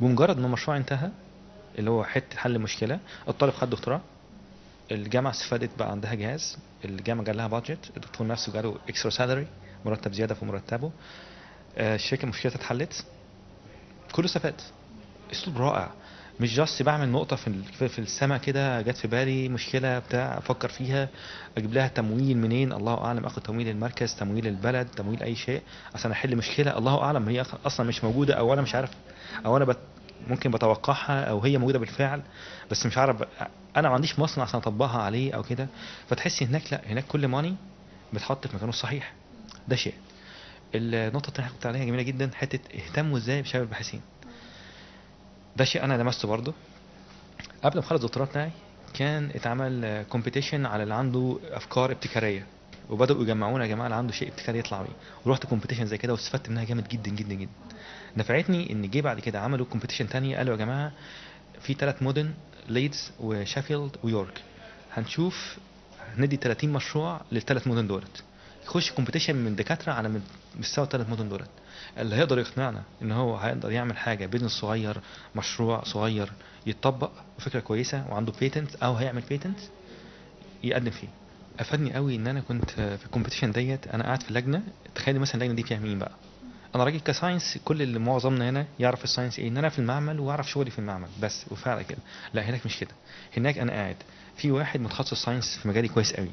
بمجرد ما المشروع انتهى اللي هو حتة حل مشكلة الطالب خد دكتوراه الجامعة استفادت بقى عندها جهاز الجامعة جال لها budget الدكتور نفسه جاله extra salary مرتب زيادة في مرتبه آه، الشركة مشكلتها اتحلت كله استفاد. أسلوب رائع. مش just بعمل نقطة في في- السماء كده جت في بالي مشكلة بتاع أفكر فيها. أجيب لها تمويل منين؟ الله أعلم. أخد تمويل المركز تمويل البلد تمويل أي شيء عشان أحل مشكلة. الله أعلم. هي أصلا مش موجودة أو أنا مش عارف أو أنا بت ممكن بتوقعها أو هي موجودة بالفعل بس مش عارف. أنا ما عنديش مصنع عشان أطبقها عليه أو كده. فتحسي هناك لا هناك كل ماني بتحط في مكانه الصحيح. ده شيء. النقطة التانية اللي عليها جميلة جدا حتة اهتموا إزاي بشباب الباحثين. ده شيء أنا لمسته برضه. قبل ما أخلص الدكتوراه بتاعي كان اتعمل كومبيتيشن على اللي عنده أفكار ابتكارية وبدأوا يجمعونا يا جماعة اللي عنده شيء ابتكاري يطلع بيه. ورحت competition زي كده واستفدت منها جامد جدا جدا جدا. نفعتني إن جه بعد كده عملوا competition تانية قالوا يا جماعة في ثلاث مدن ليدز وشيفيلد ويورك. هنشوف هندي 30 مشروع للثلاث مدن دولت. يخش competition من دكاترة على مستوى الثلاث مدن دولت. اللي هيقدر يقنعنا إن هو هيقدر يعمل حاجة business صغير مشروع صغير يتطبق فكره كويسة وعنده patent أو هيعمل patent يقدم فيه. أفادني قوي إن أنا كنت في ال competition ديت أنا قاعد في لجنة تخيل مثلا اللجنه دي فيها مين بقى؟ أنا راجل ك science كل اللي معظمنا هنا يعرف ال science إيه. إن أنا في المعمل وأعرف شغلي في المعمل بس وفعلا كده. لا هناك مش كده. هناك أنا قاعد. في واحد متخصص science في مجالي كويس قوي.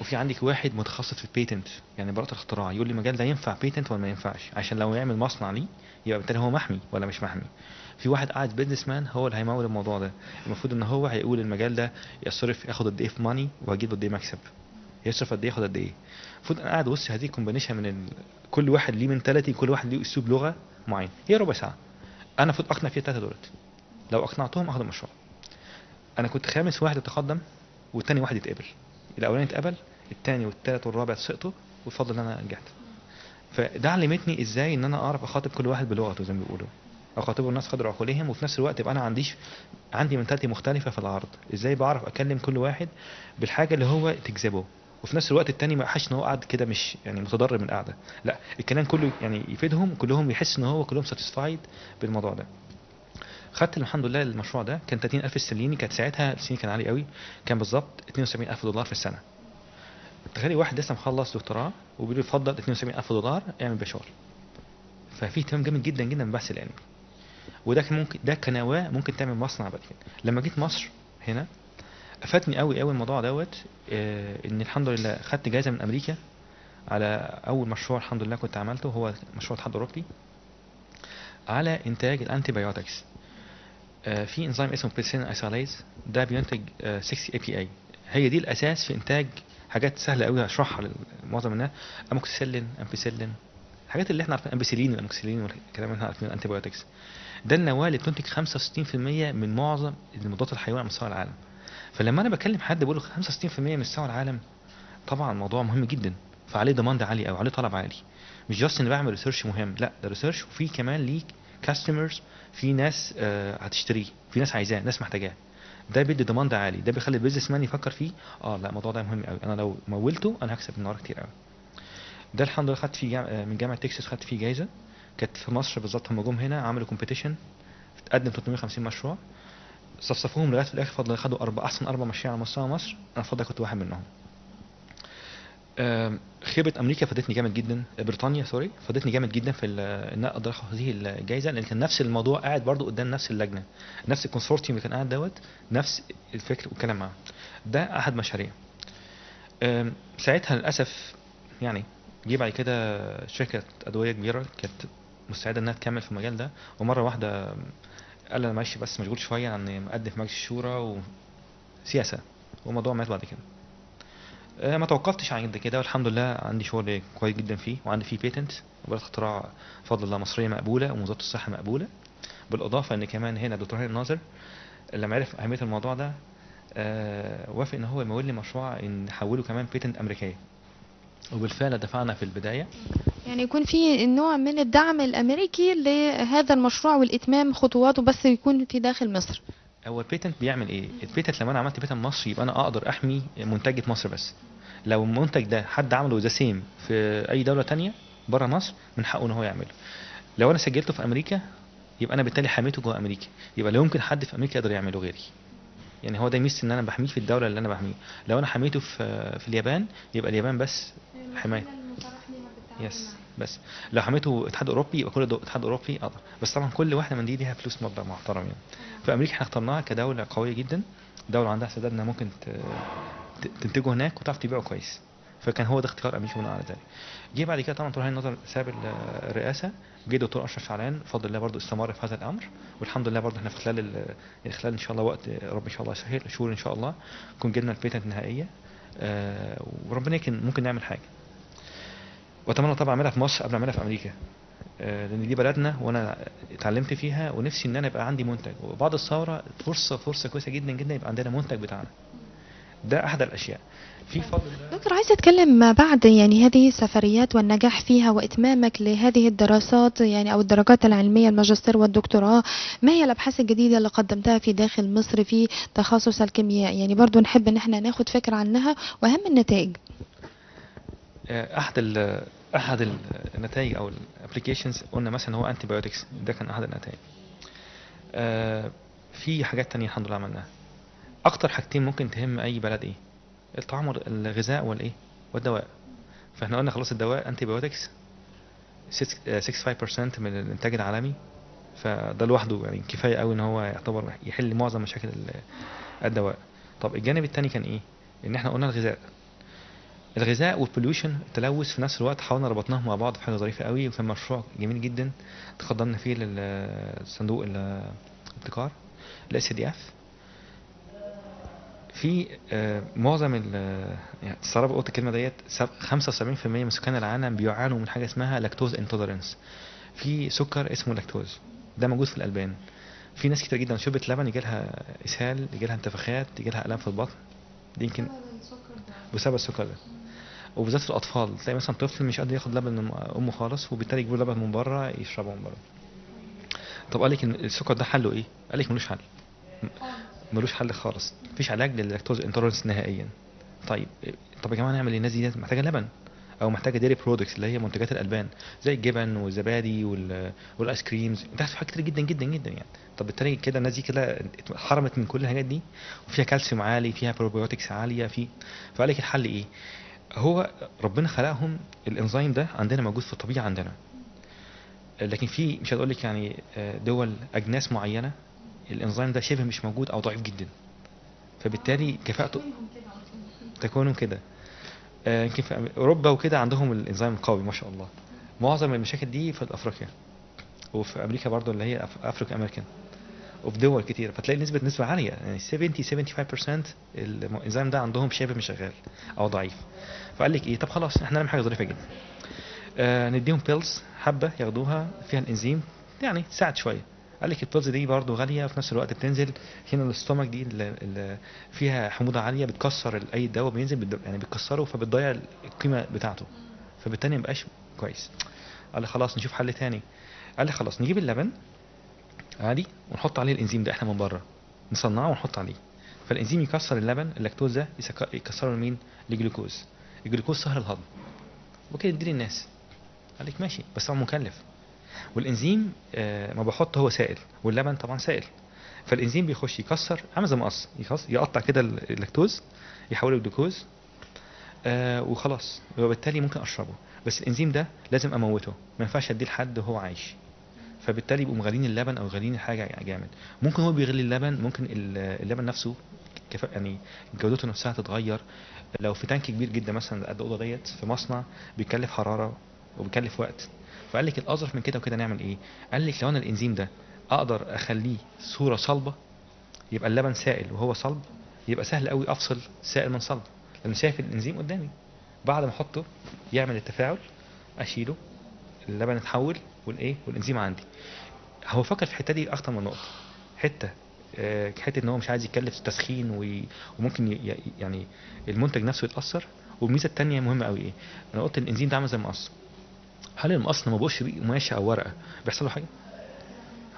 وفي عندك واحد متخصص في ال patent يعني براءة الاختراع يقول لي المجال ده ينفع patent ولا ما ينفعش؟ عشان لو يعمل مصنع ليه يبقى بالتالي هو محمي ولا مش محمي. في واحد قاعد businessman هو اللي هيمول الموضوع ده. المفروض إن هو هيقول المجال ده يصرف ياخد قد إيه في money وهجيب قد إيه مكسب. يصرف قد إيه ياخد قد إيه. المفروض أنا قاعد وسط هذه ال combination من ال... كل واحد ليه mentality كل واحد ليه أسلوب لغة معين. هي ربع ساعة. أنا المفروض أقنع فيها الثلاثه دولت. لو أقنعتهم أخد المشروع. أنا كنت خامس واحد يتقدم والتاني واحد يتقبل. الأولاني اتقبل التاني والتالت والرابع سقطوا وفضل إن أنا نجحت فده علمتني إزاي إن أنا أعرف أخاطب كل واحد بلغته زي ما بيقولوا. اخاطب الناس قدر عقولهم وفي نفس الوقت يبقى أنا عنديش عندي منتاليتي مختلفة في العرض. إزاي بعرف أكلم كل واحد بالحاجة اللي هو تجذبه؟ وفي نفس الوقت التاني ما يحسش إن هو قاعد كده مش يعني متضرر من القعدة. لا الكلام كله يعني يفيدهم كلهم يحس إن هو كلهم ساتيسفايد بالموضوع ده. خدت الحمد لله المشروع ده. كان 30000 استرليني كانت ساعتها السنين كان عالي قوي. كان بالظبط 72000 دولار في السنة. تخيلي واحد لسه مخلص دكتوراه وبيقول اتفضل 72000 دولار اعمل بيها شغل. ففي اهتمام جامد جدا جدا بالبحث العلمي وده كان ممكن ده كنواه ممكن تعمل مصنع بعد كده لما جيت مصر هنا أفادني قوي قوي الموضوع دوت آه، إن الحمد لله خدت جائزه من أمريكا على أول مشروع الحمد لله كنت عملته هو مشروع الاتحاد الأوروبي على إنتاج ال antibiotics في انزيم اسمه penicillin acylase ده بينتج آه، 6 APA هي دي الأساس في إنتاج حاجات سهلة قوي هشرحها لمعظم الناس. amoxicillin ampicillin الحاجات اللي إحنا عارفين ampicillin وال amoxicillin والكلام اللي إحنا عارفينه ال antibiotics ده النواه اللي بتنتج 65% من معظم المضادات الحيوية على مستوى العالم. فلما أنا بكلم حد بقول له 65% من مستوى العالم طبعا الموضوع مهم جدا. فعليه ضمان عالي أو عليه طلب عالي. مش just إني بعمل research مهم لا ده research وفي كمان ليك customers في ناس آه هتشتريه في ناس عايزاه ناس محتاجاه. ده بيدي ضمان ده عالي ده بيخلي ال businessman يفكر فيه آه لا الموضوع ده مهم قوي أنا لو مولته أنا هكسب من ورا كتير قوي ده الحمد لله خدت فيه جام... آه، من جامعة تكساس خدت فيه جايزة. كانت في مصر بالظبط هم جم هنا عملوا competition تقدم 350 مشروع. صفصفوهم لغاية في الآخر فضل خدوا أربع أحسن أربع مشاريع على مستوى مصر. أنا فضل كنت واحد منهم. خبره أمريكا فادتني جامد جدا. بريطانيا sorry فادتني جامد جدا في إن أقدر اخد هذه الجائزة لأن كان نفس الموضوع قاعد برضو قدام نفس اللجنة نفس ال consortium اللي كان قاعد دوت نفس الفكر والكلام معاه. ده أحد مشاريع. ساعتها للأسف يعني جه بعد كده شركة أدوية كبيرة كانت مستعدة إنها تكمل في المجال ده ومرة واحدة قال أنا ماشي بس مشغول شوية عشان مقدم في مجلس الشورى وسياسة والموضوع مات بعد كده. آه، ما توقفتش عن قد كده والحمد لله عندي شغل كويس جدا فيه وعندي فيه patent وبراءة اختراع بفضل الله مصرية مقبولة ووزارة الصحة مقبولة. بالإضافة إن كمان هنا دكتور هاني الناظر لما عرف أهمية الموضوع ده آه، وافق إن هو يمول لي مشروع نحوله كمان patent أمريكية. وبالفعل دفعنا في البداية. يعني يكون في نوع من الدعم الأمريكي لهذا المشروع والإتمام خطواته بس يكون في داخل مصر. هو ال patent بيعمل إيه؟ ال patent لما أنا عملت patent مصري يبقى أنا أقدر أحمي منتجة مصر بس. لو المنتج ده حد عمله the same في أي دولة تانية بره مصر من حقه إن هو يعمله. لو أنا سجلته في أمريكا يبقى أنا بالتالي حميته جوه أمريكا، يبقى لا يمكن حد في أمريكا يقدر يعمله غيري. يعني هو ده ميزة إن أنا بحميه في الدولة اللي أنا بحميه. لو أنا حميته في في اليابان يبقى اليابان بس حماية. yes بس. لو حميته اتحاد أوروبي يبقى كل اتحاد أوروبي أقدر. بس طبعا كل واحدة من دي ليها فلوس مبلغ محترم يعني في أمريكا إحنا اخترناها كدولة قوية جدا. دولة عندها استعداد إنها ممكن تنتجه هناك وتعرف تبيعه كويس. فكان هو ده اختيار أمريكا بناء على ذلك. جه بعد كده طبعا هاني النظر ساب ال- الرئاسه جه دكتور أشرف شعلان. بفضل الله برضه استمر في هذا الأمر. والحمد لله برضه إحنا في خلال ال- يعني خلال إن شاء الله وقت رب إن شاء الله يسهل شهور إن شاء الله نكون جبنا البيتنت النهائية. آه، وربنا يمكن ممكن نعمل حاجة. وأتمنى طبعا أعملها في مصر قبل ما أعملها في أمريكا. آه، لأن دي بلدنا وأنا اتعلمت فيها ونفسي إن أنا يبقى عندي منتج. وبعد الثورة فرصة فرصة كويسة جدا جدا يبقى عندنا منتج بتاعنا. ده أحد الأشياء. في فضل دكتور عايزة أتكلم ما بعد يعني هذه السفريات والنجاح فيها وإتمامك لهذه الدراسات يعني أو الدرجات العلمية الماجستير والدكتوراه ما هي الأبحاث الجديدة اللي قدمتها في داخل مصر في تخصص الكيمياء؟ يعني برضو نحب إن إحنا ناخد فكرة عنها وأهم النتائج. أحد ال أحد ال- النتائج أو ال applications قلنا مثلا هو antibiotics ده كان أحد النتائج. آه، في حاجات تانية الحمد لله عملناها. أكتر حاجتين ممكن تهم أي بلد إيه؟ الطعام والغذاء والإيه؟ والدواء. فإحنا قلنا خلاص الدواء antibiotics 65% من الإنتاج العالمي. فده لوحده يعني كفاية قوي إن هو يعتبر يحل معظم مشاكل ال- الدواء. طب الجانب التاني كان إيه؟ إن إحنا قلنا الغذاء. الغذاء وال pollution التلوث في نفس الوقت حاولنا ربطناهم مع بعض في حاجة ظريفة قوي وكان مشروع جميل جدا تقدمنا فيه للصندوق الابتكار ال STDF في آه، معظم ال يعني استغرب قلت الكلمة ديت سب- 75% من سكان العالم بيعانوا من حاجة اسمها lactose intolerance في سكر اسمه لاكتوز ده موجود في الألبان. في ناس كتير جدا شربت لبن يجي لها إسهال يجي لها انتفاخات يجي لها الام في البطن. دي يمكن بسبب السكر ده. وبالذات في الأطفال. تلاقي مثلا طفل مش قادر ياخد لبن من أمه خالص وبالتالي يجيبوا لبن من بره يشربه من بره. طب قال لك السكر ده حله إيه؟ قال لك ملوش حل. ملوش حل خالص. مفيش علاج لل lactose intolerance نهائيا. طيب طب يا جماعة نعمل إيه؟ الناس دي محتاجة لبن أو محتاجة dairy products اللي هي منتجات الألبان زي الجبن والزبادي وال- وال ice creams أنت عارف حاجات كتير جدا جدا جدا يعني. طب بالتالي كده الناس دي كده اتحرمت من كل الحاجات دي؟ وفيها كالسيوم عالي فيها probiotics عالية في فقال لك الحل إيه؟ هو ربنا خلقهم الإنزيم ده عندنا موجود في الطبيعة عندنا. لكن في مش هقول لك يعني آه، دول أجناس معينة الإنزيم ده شبه مش موجود أو ضعيف جدا. فبالتالي كفاءته تكونوا كده. آه، يمكن في أوروبا وكده عندهم الإنزيم القوي ما شاء الله. معظم المشاكل دي في أفريقيا. وفي أمريكا برضو اللي هي African American. وفي دول كتير. فتلاقي نسبة نسبة عالية. يعني 70 75% الإنزيم ده عندهم شبه مش شغال أو ضعيف. فقال لك إيه؟ طب خلاص إحنا نعمل حاجة ظريفة جدا. آه نديهم pills حبة ياخدوها فيها الإنزيم يعني تساعد شوية. قال لك ال pills دي برضو غالية وفي نفس الوقت بتنزل هنا ال stomach دي اللي فيها حموضة عالية بتكسر أي دواء بينزل يعني بتكسره فبتضيع القيمة بتاعته. فبالتالي مبقاش كويس. قال لي خلاص نشوف حل تاني. قال لي خلاص نجيب اللبن عادي ونحط عليه الإنزيم ده إحنا من بره. نصنعه ونحط عليه. فالإنزيم يكسر اللبن اللاكتوز ده يكسره لمين؟ لجلوكوز. الجلوكوز سهل الهضم. وكده يدي للناس قال لك ماشي. بس هو مكلف. والإنزيم آه ما بحط هو سائل واللبن طبعا سائل. فالإنزيم بيخش يكسر عامل زي مقص يقطع كده ال- اللاكتوز يحوله لجلوكوز آه وخلاص. وبالتالي ممكن أشربه. بس الإنزيم ده لازم أموته. ما ينفعش أديه لحد وهو عايش. فبالتالي يبقوا مغلين اللبن أو غالين الحاجة جامد. ممكن هو بيغلي اللبن ممكن ال- اللبن نفسه كفا يعني جودته نفسها تتغير. لو في تانك كبير جدا مثلا قد الأوضة ديت في مصنع بيكلف حرارة وبيكلف وقت. فقال لك الأظرف من كده وكده نعمل إيه؟ قال لك لو أنا الإنزيم ده أقدر أخليه صورة صلبة يبقى اللبن سائل وهو صلب يبقى سهل قوي أفصل سائل من صلب. لأن شايف الإنزيم قدامي. بعد ما أحطه يعمل التفاعل أشيله اللبن اتحول والايه والانزيم عندي. هو فكر في الحتة دي أكتر من نقطة. حتة آه، حتة إن هو مش عايز يكلف تسخين وممكن يعني المنتج نفسه يتأثر. والميزة الثانية مهمة قوي إيه؟ أنا قلت الإنزيم ده عامل زي المقص. هل المقص لما بقش قماشه أو ورقة بيحصل له حاجة؟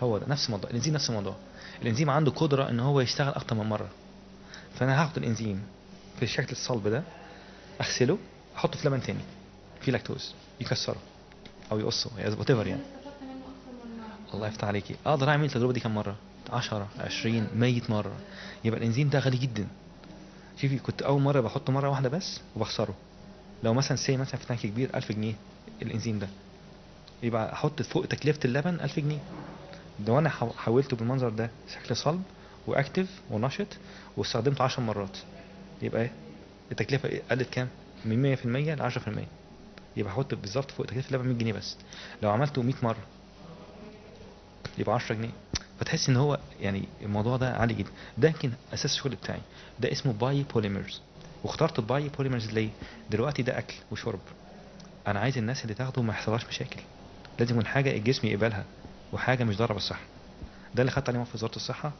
هو ده نفس الموضوع. الإنزيم نفس الموضوع. الإنزيم عنده قدرة إن هو يشتغل أكتر من مرة. فأنا هاخد الإنزيم في الشكل الصلب ده أغسله أحطه في لبن تاني فيه لاكتوز يكسره. أو يقصه whatever يعني. الله يفتح عليكي. أقدر أعمل التجربة دي كم مرة؟ 10 20 100 مرة. يبقى الإنزيم ده غالي جدا. شوفي كنت أول مرة بحطه مرة واحدة بس وبخسره. لو مثلا سي مثلا في تانك كبير 1000 جنيه الإنزيم ده. يبقى أحط فوق تكلفة اللبن 1000 جنيه. ده وأنا حو- حولته بالمنظر ده شكل صلب واكتف ونشط واستخدمته 10 مرات. يبقى إيه؟ التكلفة إيه؟ قلت كام؟ من 100% ل 10% يبقى أحط بالظبط فوق تكلفة اللبن 100 جنيه بس. لو عملته 100 مرة يبقى 10 جنيه. فتحس إن هو يعني الموضوع ده عالي جدا. ده يمكن أساس الشغل بتاعي. ده اسمه biopolymers واخترت ال biopolymers ليه؟ دلوقتي ده أكل وشرب. أنا عايز الناس اللي تاخده ما يحصلهاش مشاكل. لازم يكون حاجة الجسم يقبلها وحاجة مش ضاره بالصحه ده اللي خدت عليه في وزارة الصحة.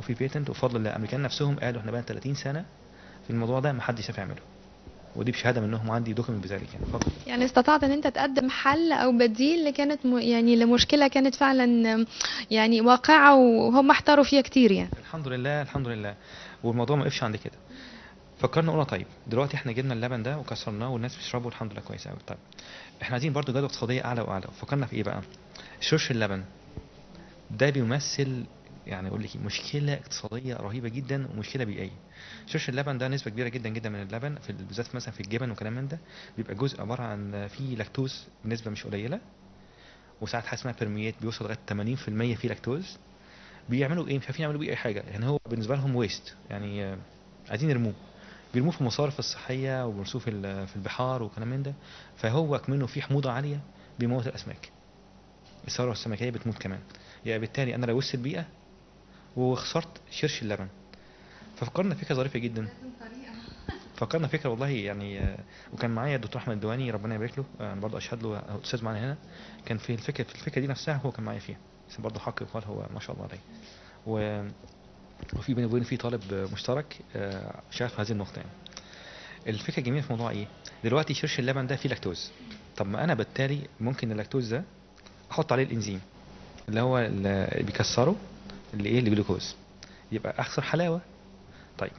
وفي patent وفضل الله الأمريكان نفسهم قالوا إحنا بقى 30 سنة في الموضوع ده ما حدش عارف يعمله. ودي بشهادة منهم عندي document بذلك يعني اتفضل يعني استطعت إن أنت تقدم حل أو بديل لكانت م... يعني لمشكلة كانت فعلا يعني واقعة وهم احتاروا فيها كتير يعني. الحمد لله الحمد لله. والموضوع ما وقفش عند كده. فكرنا قلنا طيب دلوقتي إحنا جبنا اللبن ده وكسرناه والناس بتشربه الحمد لله كويس قوي طيب إحنا عايزين برضو جوده اقتصادية أعلى وأعلى. فكرنا في إيه بقى؟ شرش اللبن ده بيمثل يعني أقول لك مشكلة اقتصادية رهيبة جدا ومشكلة بيئية. شرش اللبن ده نسبة كبيرة جدا جدا من اللبن في بالذات مثلا في الجبن وكلام من ده بيبقى جزء عبارة عن فيه لاكتوز بنسبه مش قليلة وساعات حاجة اسمها بيوصل لغاية 80% فيه لاكتوز. بيعملوا إيه؟ مش عارفين يعملوا بيه أي حاجة يعني هو بالنسبة لهم ويست يعني عايزين يرموه. بيرموه في المصارف الصحية وبيرموه في ال- في البحار وكلام من ده فهو كمنه فيه حموضة عالية بيموت الأسماك. الثروه السمكية بتموت كمان. يعني بالتالي أنا لوثت البيئه وخسرت شرش اللبن. ففكرنا فكرة ظريفة جدا. فكرنا فكرة والله يعني آه، وكان معايا الدكتور أحمد الدواني ربنا يبارك له آه، أنا برضه أشهد له هو أستاذ معانا هنا. كان في الفكرة في الفكرة دي نفسها هو كان معايا فيها. بس برضه حق يقال هو ما شاء الله عليه. و وفي بيني وبين في طالب مشترك آه، في هذه النقطة يعني. الفكرة الجميلة في الموضوع إيه؟ دلوقتي شرش اللبن ده فيه لاكتوز. طب ما أنا بالتالي ممكن اللاكتوز ده أحط عليه الإنزيم اللي هو اللي بيكسره اللي إيه؟ الجلوكوز يبقى أخسر حلاوة. طيب.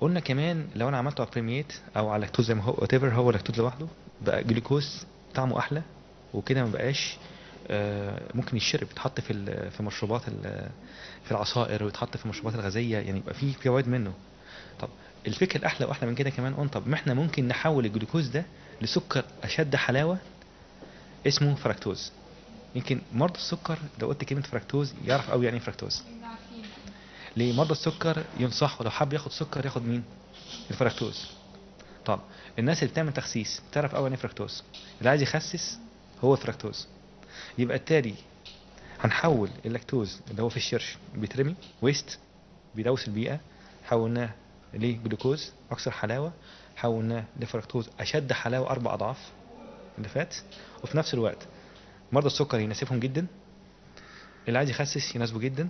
قلنا كمان لو أنا عملته على permeate أو على لاكتوز زي ما هو وات هو لاكتوز لوحده بقى جلوكوز طعمه أحلى وكده ما بقاش آه، ممكن يتشرب يتحط في في مشروبات في العصائر ويتحط في المشروبات الغازية يعني يبقى فيه فوائد منه. طب الفكرة الأحلى وأحلى من كده كمان قلنا طب ما إحنا ممكن نحول الجلوكوز ده لسكر أشد حلاوة اسمه فركتوز. يمكن مرضى السكر لو قلت كلمة فركتوز يعرف قوي يعني إيه فركتوز ليه؟ مرضى السكر ينصحوا لو حب ياخد سكر ياخد مين؟ الفركتوز طب الناس اللي بتعمل تخسيس تعرف قوي يعني إيه فركتوز اللي عايز يخسس هو الفركتوز يبقى التالي هنحول اللاكتوز اللي هو في الشرش بيترمي waste بيلوث البيئة حولناه لجلوكوز أكثر حلاوة حولناه لفركتوز أشد حلاوة أربع أضعاف اللي فات. وفي نفس الوقت مرضى السكر يناسبهم جدا اللي عايز يخسس يناسبه جدا.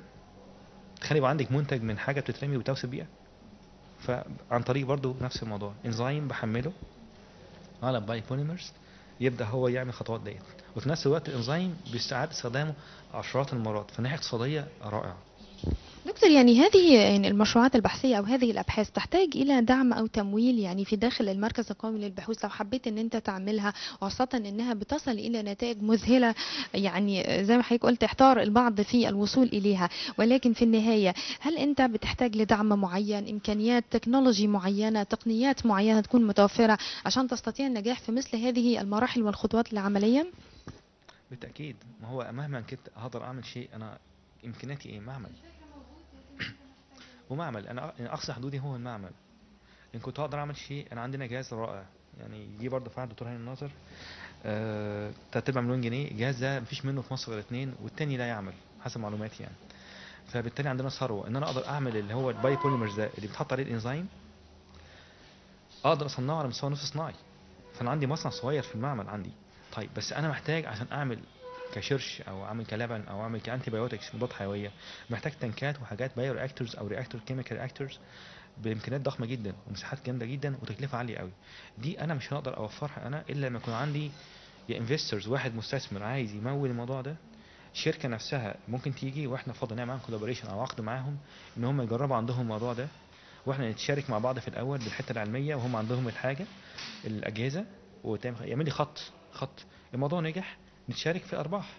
تخلي يبقى عندك منتج من حاجة بتترمي وبتلوث البيئه فعن طريق برضو نفس الموضوع. انزيم بحمله على biopolymers يبدأ هو يعمل الخطوات ديت. وفي نفس الوقت الانزيم بيستعاد استخدامه عشرات المرات. فالناحيه اقتصادية رائعة. دكتور يعني هذه يعني المشروعات البحثية أو هذه الأبحاث تحتاج إلى دعم أو تمويل يعني في داخل المركز القومي للبحوث؟ لو حبيت إن أنت تعملها وخاصة إنها بتصل إلى نتائج مذهلة يعني زي ما حضرتك قلت احتار البعض في الوصول إليها. ولكن في النهاية هل أنت بتحتاج لدعم معين إمكانيات تكنولوجي معينة تقنيات معينة تكون متوفرة عشان تستطيع النجاح في مثل هذه المراحل والخطوات العملية؟ بالتأكيد. ما هو مهما كنت هقدر أعمل شيء أنا إمكانياتي إيه؟ معمل ومعمل. أنا أ- أقصى حدودي هو المعمل. إن كنت هقدر أعمل شيء أنا عندنا جهاز رائع. يعني جه برضه فعلا الدكتور هاني الناظر آه، أرباع مليون جنيه. الجهاز ده مفيش منه في مصر غير اتنين والتاني لا يعمل حسب معلوماتي يعني. فبالتالي عندنا ثروة. إن أنا أقدر أعمل اللي هو ال biopolymers ده اللي بيتحط عليه الإنزيم أقدر أصنعه على مستوى نصف صناعي. فأنا عندي مصنع صغير في المعمل عندي. طيب بس أنا محتاج عشان أعمل كشرش أو أعمل كلبن أو أعمل ك antibiotics مضاد حيوية. محتاج تنكات وحاجات bioreactors أو reactor chemical reactors بامكانيات ضخمة جدا ومساحات جامدة جدا وتكلفة عالية قوي. دي أنا مش هقدر أوفرها أنا إلا لما يكون عندي يا investors واحد مستثمر عايز يمول الموضوع ده. الشركة نفسها ممكن تيجي وإحنا فاضل نعمل معاهم collaboration أو عقد معاهم إن هم يجربوا عندهم الموضوع ده. وإحنا نتشارك مع بعض في الأول بالحتة العلمية وهم عندهم الحاجة الأجهزة وتعمل يعمل لي خط خط. الموضوع نجح نتشارك في أرباح.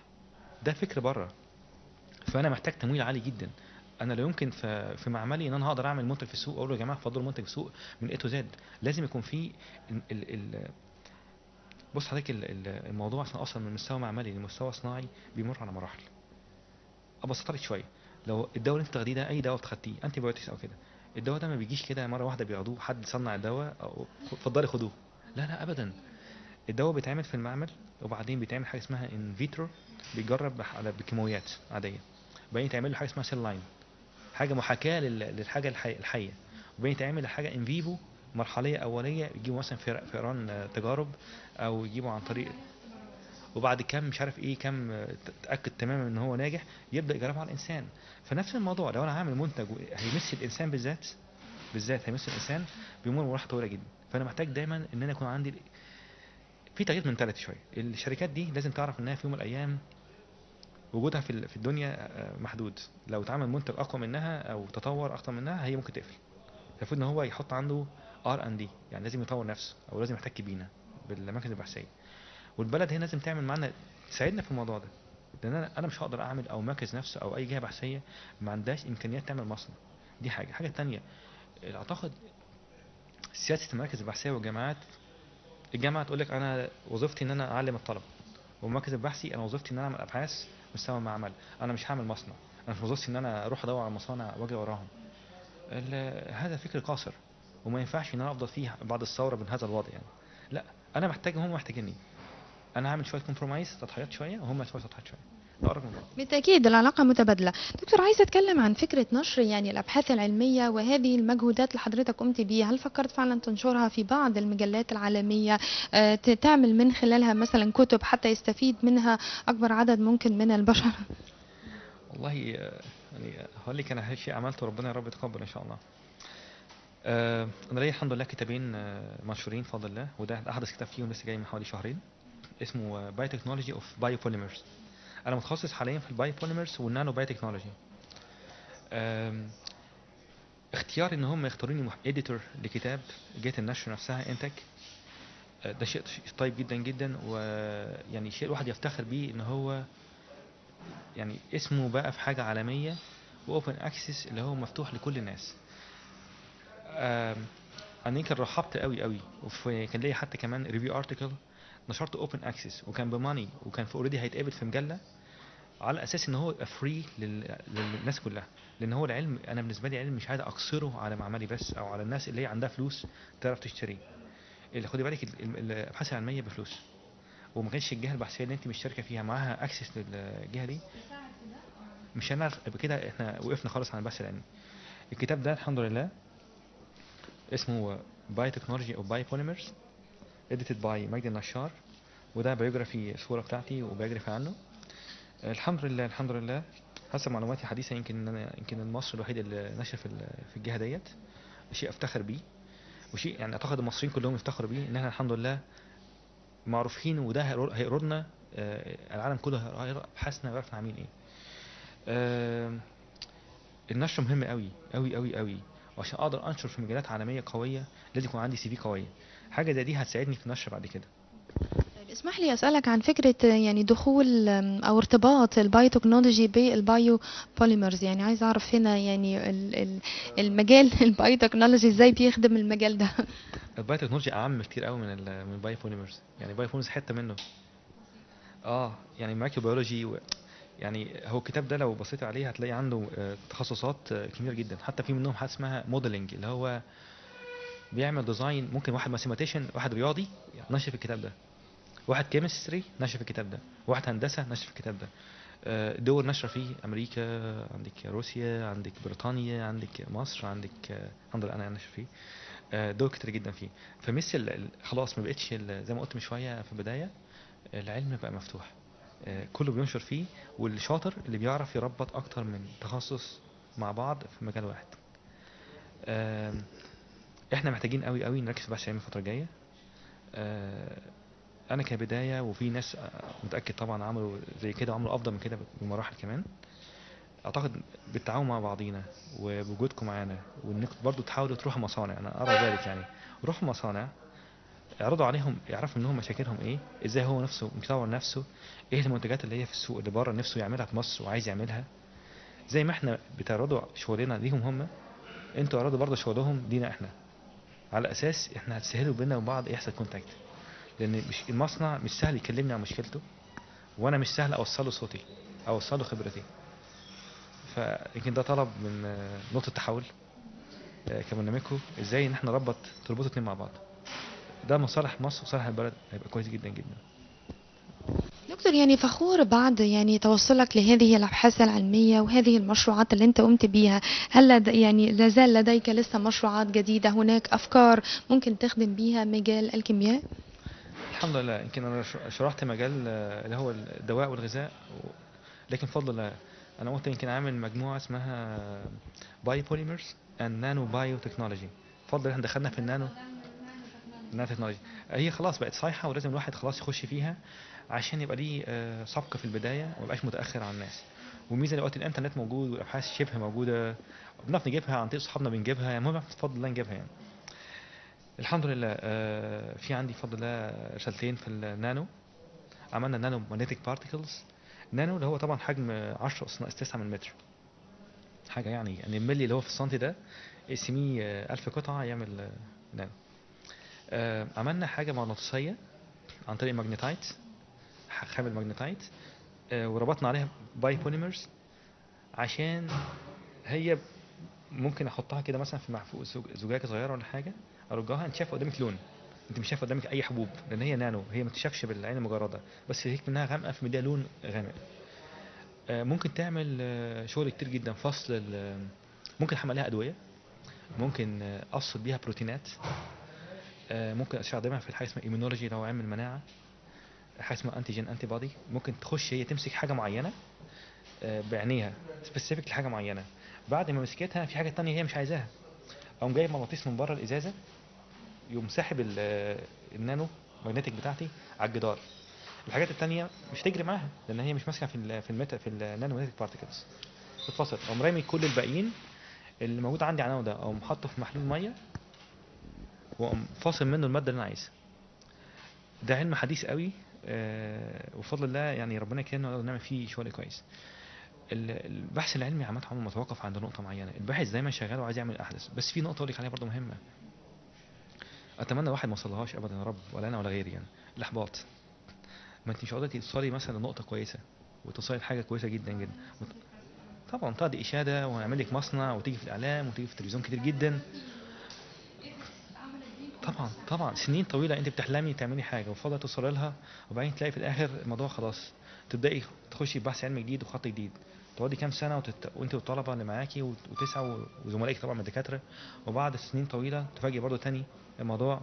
ده فكر بره. فأنا محتاج تمويل عالي جدا. أنا لا يمكن في معملي إن أنا هقدر أعمل منتج في السوق أقول له يا جماعة فضلوا منتج في السوق من A to Z لازم يكون في ال ال بص حضرتك ال- ال- الموضوع عشان أصلا من مستوى معملي لمستوى صناعي بيمر على مراحل. ابسط لك شوية. لو الدواء اللي أنت بتاخديه ده أي دواء بتاخديه antibiotics أو كده الدواء ده ما بيجيش كده مرة واحدة بياخدوه حد صنع الدواء اتفضلي خدوه. لا لا ابدا. الدواء بيتعمل في المعمل وبعدين بيتعمل حاجة اسمها in vitro بيتجرب بح- على بكيماويات عادية. وبعدين يتعمل له حاجة اسمها cell line حاجة محاكاة لل- للحاجة الحي- الحية. وبعدين يتعمل حاجة in vivo مرحليه أولية يجيبوا مثلا فئر- فئران آه، تجارب أو يجيبوا عن طريق وبعد كم مش عارف إيه كم آه، تأكد تماما إن هو ناجح يبدأ يجربه على الإنسان. فنفس الموضوع لو أنا عامل منتج هيمس الإنسان بالذات بالذات هيمس الإنسان بيمر مراحل طويلة جدا. فأنا محتاج دايما إن أنا يكون عندي في تغيير mentality شوية. الشركات دي لازم تعرف إنها في يوم من الأيام وجودها في في الدنيا آه، محدود. لو اتعمل منتج أقوى منها أو تطور أكتر منها هي ممكن تقفل. المفروض إن هو يحط عنده R and D يعني لازم يطور نفسه أو لازم يحتك بينا بالاماكن البحثية. والبلد هنا لازم تعمل معانا تساعدنا في الموضوع ده. لأن أنا أنا مش هقدر أعمل أو مركز نفسه أو أي جهة بحثية ما عندهاش إمكانيات تعمل مصنع. دي حاجة. حاجة تانية أعتقد سياسة المراكز البحثية والجامعات الجامعة تقول لك أنا وظيفتي إن أنا أعلم الطلبة والمركز البحثي أنا وظيفتي إن أنا أعمل أبحاث مستوى معمل أنا مش هعمل مصنع أنا مش وظيفتي إن أنا أروح أدور على مصانع وأجري وراهم. هذا فكر قاصر وما ينفعش إن أنا أفضل فيه بعد الثورة من هذا الوضع يعني. لا أنا محتاجهم هم محتاجيني. أنا هعمل شوية كومبرومايز تضحيات شوية وهم شوية تضحيات شوية. بالتأكيد العلاقة متبادلة. دكتور عايزة أتكلم عن فكرة نشر يعني الأبحاث العلمية وهذه المجهودات اللي حضرتك قمت بيها. هل فكرت فعلا تنشرها في بعض المجلات العالمية؟ آه، تعمل من خلالها مثلا كتب حتى يستفيد منها أكبر عدد ممكن من البشر؟ والله آه، يعني هقول لك أنا شيء عملته ربنا يا رب يتقبل إن شاء الله. آه، أنا ليا الحمد لله كتابين منشورين بفضل الله وده أحدث كتاب فيهم لسه جاي من حوالي شهرين اسمه Biotechnology of Biopolymers أنا متخصص حاليا في ال biopolymers وال nano biotechnology اختيار إن هم يختاروني editor لكتاب جهه النشر نفسها InTech آه، ده شيء طيب جدا جدا ويعني شيء الواحد يفتخر بيه إن هو يعني اسمه بقى في حاجة عالمية و open access اللي هو مفتوح لكل الناس. أنا يمكن رحبت قوي قوي وفي كان ليا حتى كمان review article نشرت open access وكان ب money وكان في already هيتقابل في مجلة. على أساس إن هو يبقى free للناس كلها. لأن هو العلم أنا بالنسبة لي علم مش عايز أقصره على معملي بس أو على الناس اللي هي عندها فلوس تعرف تشتريه اللي خدي بالك ال- ال- الأبحاث العلمية بفلوس. وما كانش الجهة البحثية اللي أنت مشتركة فيها معاها access للجهة دي. مش أنا كده إحنا وقفنا خالص عن البحث العلمي. الكتاب ده الحمد لله اسمه biotechnology of biopolymers edited by مجدي النشار وده biography الصورة بتاعتي و biography عنه. الحمد لله الحمد لله. حسب معلوماتي الحديثه يمكن إن أنا يمكن المصري الوحيد اللي نشر في في الجهة ديت. شيء أفتخر بيه وشيء يعني أعتقد المصريين كلهم يفتخروا بيه إن إحنا الحمد لله معروفين وده هيقر- هيقروا لنا آه، العالم كله هيقرا ابحاثنا ويعرف عاملين إيه. آم، النشر مهم قوي قوي قوي قوي وعشان أقدر أنشر في مجالات عالمية قوية لازم يكون عندي CV قوية. حاجة زي دي هتساعدني في النشر بعد كده. طيب اسمح لي أسألك عن فكرة آه، يعني دخول أو ارتباط ال biotechnology بال biopolymers يعني عايز أعرف هنا يعني ال- ال- المجال ال biotechnology إزاي بيخدم المجال ده؟ ال biotechnology أعم كتير قوي من من ال biopolymers يعني ال biopolymers حتة منه. آه يعني microbiology و... يعني هو الكتاب ده لو بصيت عليه هتلاقي عنده آه، تخصصات آه، كبيره جدا. حتى في منهم حاجة اسمها modeling اللي هو بيعمل design ممكن واحد mathematician واحد رياضي نشر في الكتاب ده. واحد chemistry نشر في الكتاب ده. واحد هندسة نشر في الكتاب ده. آه، دول نشر فيه أمريكا عندك روسيا عندك بريطانيا عندك مصر عندك آه، الحمد أنا نشر فيه. آه، دول كتير جدا فيه. ال- خلاص ما بقتش زي ما قلت من شوية في البداية العلم بقى مفتوح. كله بينشر فيه والشاطر اللي بيعرف يربط أكتر من تخصص مع بعض في مجال واحد. إحنا محتاجين قوي قوي نركز في البحث العلمي الفترة الجاية. أنا كبداية وفي ناس آه، متأكد طبعا عملوا زي كده وعملوا أفضل من كده بمراحل كمان. أعتقد بالتعاون مع بعضينا وبوجودكم معانا وانكم برضو تحاولوا تروحوا مصانع. أنا ارى ذلك يعني. روحوا مصانع اعرضوا عليهم يعرفوا منهم مشاكلهم إيه إزاي هو نفسه مطور نفسه إيه المنتجات اللي هي في السوق اللي بره نفسه يعملها في مصر وعايز يعملها. زي ما إحنا بتعرضوا شغلنا ليهم هم أنتوا اعرضوا برضه شغلهم لينا إحنا. على أساس إحنا هتسهلوا بينا وبعض يحصل كونتاكت لأن مش المصنع مش سهل يكلمني عن مشكلته وأنا مش سهل أوصله صوتي أوصله خبرتي. فيمكن ده طلب من نقطة تحول آه، كبرنامجكم إزاي إن إحنا نربط تربطوا اتنين مع بعض. ده مصالح مصر وصالح البلد هيبقى كويس جدا جدا. دكتور يعني فخور بعد يعني توصلك لهذه الأبحاث العلمية وهذه المشروعات اللي أنت قمت بيها. هل لد يعني لا زال لديك لسه مشروعات جديدة؟ هناك أفكار ممكن تخدم بيها مجال الكيمياء؟ الحمد لله. يمكن أنا شرحت مجال آه، اللي هو الدواء والغذاء. لكن بفضل الله. أنا قلت يمكن عامل مجموعة اسمها biopolymers and nanobiotechnology بفضل إحنا دخلنا في ال nano nanotechnology هي خلاص بقت صيحة ولازم الواحد خلاص يخش فيها عشان يبقى ليه آه، سبق في البداية وما يبقاش متأخر عن الناس. والميزه دلوقتي الإنترنت موجود والأبحاث شبه موجودة. بنعرف نجيبها عن طريق صحابنا بنجيبها. المهم بفضل الله نجيبها يعني. الحمد لله آه، في عندي بفضل الله رسالتين في النانو. عملنا nano magnetic particles nano اللي هو طبعا حجم 10 اس ناقص 9 من المتر حاجة يعني يعني الملي اللي هو في السنتي ده اسميه 1000 قطعة يعمل آه، نانو. آه، عملنا حاجة مغناطيسية عن طريق magnetite خام ال magnetite آه، وربطنا عليها biopolymers عشان هي ممكن أحطها كده مثلا في زجاجة صغيرة ولا حاجة ارجها أنت شايف قدامك لون. أنت مش شايف قدامك أي حبوب لأن هي نانو هي ما تشافش بالعين المجرده بس هي كمنها غامقة في مديها لون غامق. آه، ممكن تعمل آه، شغل كتير جدا. فصل ال- ممكن أحمل عليها أدوية. ممكن آه، افصل بيها بروتينات. آه، ممكن استخدمها في حاجة اسمها immunology لو علم المناعه حاجة اسمها antigen antibody ممكن تخش هي تمسك حاجة معينة آه، بعينيها specific لحاجة معينة. بعد ما مسكتها في حاجة تانية هي مش عايزاها. أقوم جايب مغناطيس من بره الإزازة. يقوم ساحب ال- ال nano magnetic بتاعتي على الجدار. الحاجات التانية مش تجري معاها لأن هي مش ماسكة في ال في الميتا في ال nano magnetic particles اتفصل. أقوم رامي كل الباقيين اللي موجود عندي على ده أقوم حاطه في محلول مية وأقوم فاصل منه المادة اللي أنا عايزها. ده علم حديث قوي آه، وبفضل الله يعني ربنا يكرمنا نعمل فيه شغل كويس. ال- البحث العلمي عامة عمره ما توقف عند نقطة معينة، الباحث دايما شغال وعايز يعمل أحدث، بس في نقطة أقول لك عليها برضه مهمة. أتمنى واحد ما وصلهاش أبدا يا رب ولا أنا ولا غيري يعني، الإحباط. ما أنت مش قادرة توصلي مثلا لنقطة كويسة وتوصلي لحاجة كويسة جدا جدا. وت- طبعا تاخدي إشادة وهنعمل لك مصنع وتيجي في الإعلام وتيجي في التلفزيون كتير جدا. طبعا طبعا سنين طويلة أنت بتحلمي تعملي حاجة وفضل توصلي لها وبعدين تلاقي في الآخر الموضوع خلاص تبدأي تخشي بحث علمي جديد وخط جديد تقعدي كام سنة وتت... وأنت والطلبة اللي معاكي وت- وتسعوا وزملائك طبعا من الدكاترة وبعد سنين طويلة تفاجئي برضه تاني الموضوع.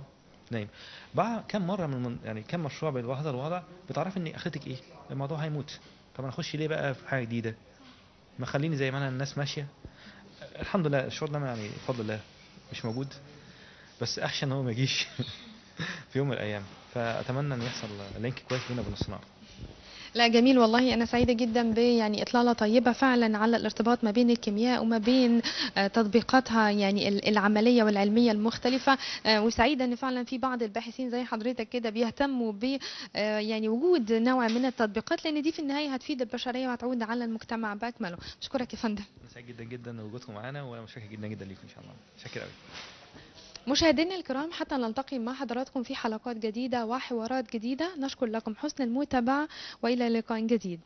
نايم. بعد كم مرة من يعني كم مشروع بهذا الوضع بتعرفي إن آخرتك إيه؟ الموضوع هيموت. طب أنا أخش ليه بقى في حاجة جديدة؟ ما خليني زي ما أنا الناس ماشية. الحمد لله الشعور ده يعني بفضل الله مش موجود. بس أخشى إن هو ما يجيش في يوم من الأيام. فأتمنى إن يحصل لينك كويس بيننا وبين الصناعه لا جميل والله. أنا سعيدة جدا ب يعني إطلالة طيبة فعلا على الارتباط ما بين الكيمياء وما بين آه، تطبيقاتها يعني ال- العملية والعلمية المختلفة. آه، وسعيدة إن فعلا في بعض الباحثين زي حضرتك كده بيهتموا ب آه، يعني وجود نوع من التطبيقات لأن دي في النهاية هتفيد البشرية وهتعود على المجتمع. بأكمله بشكرك يا فندم. أنا سعيد جدا جدا وجودكم معانا وأنا متشكر جدا جدا ليكم إن شاء الله. شاكر قوي مشاهدينا الكرام حتى نلتقي مع حضراتكم في حلقات جديدة وحوارات جديدة. نشكر لكم حسن المتابعة وإلى لقاء جديد.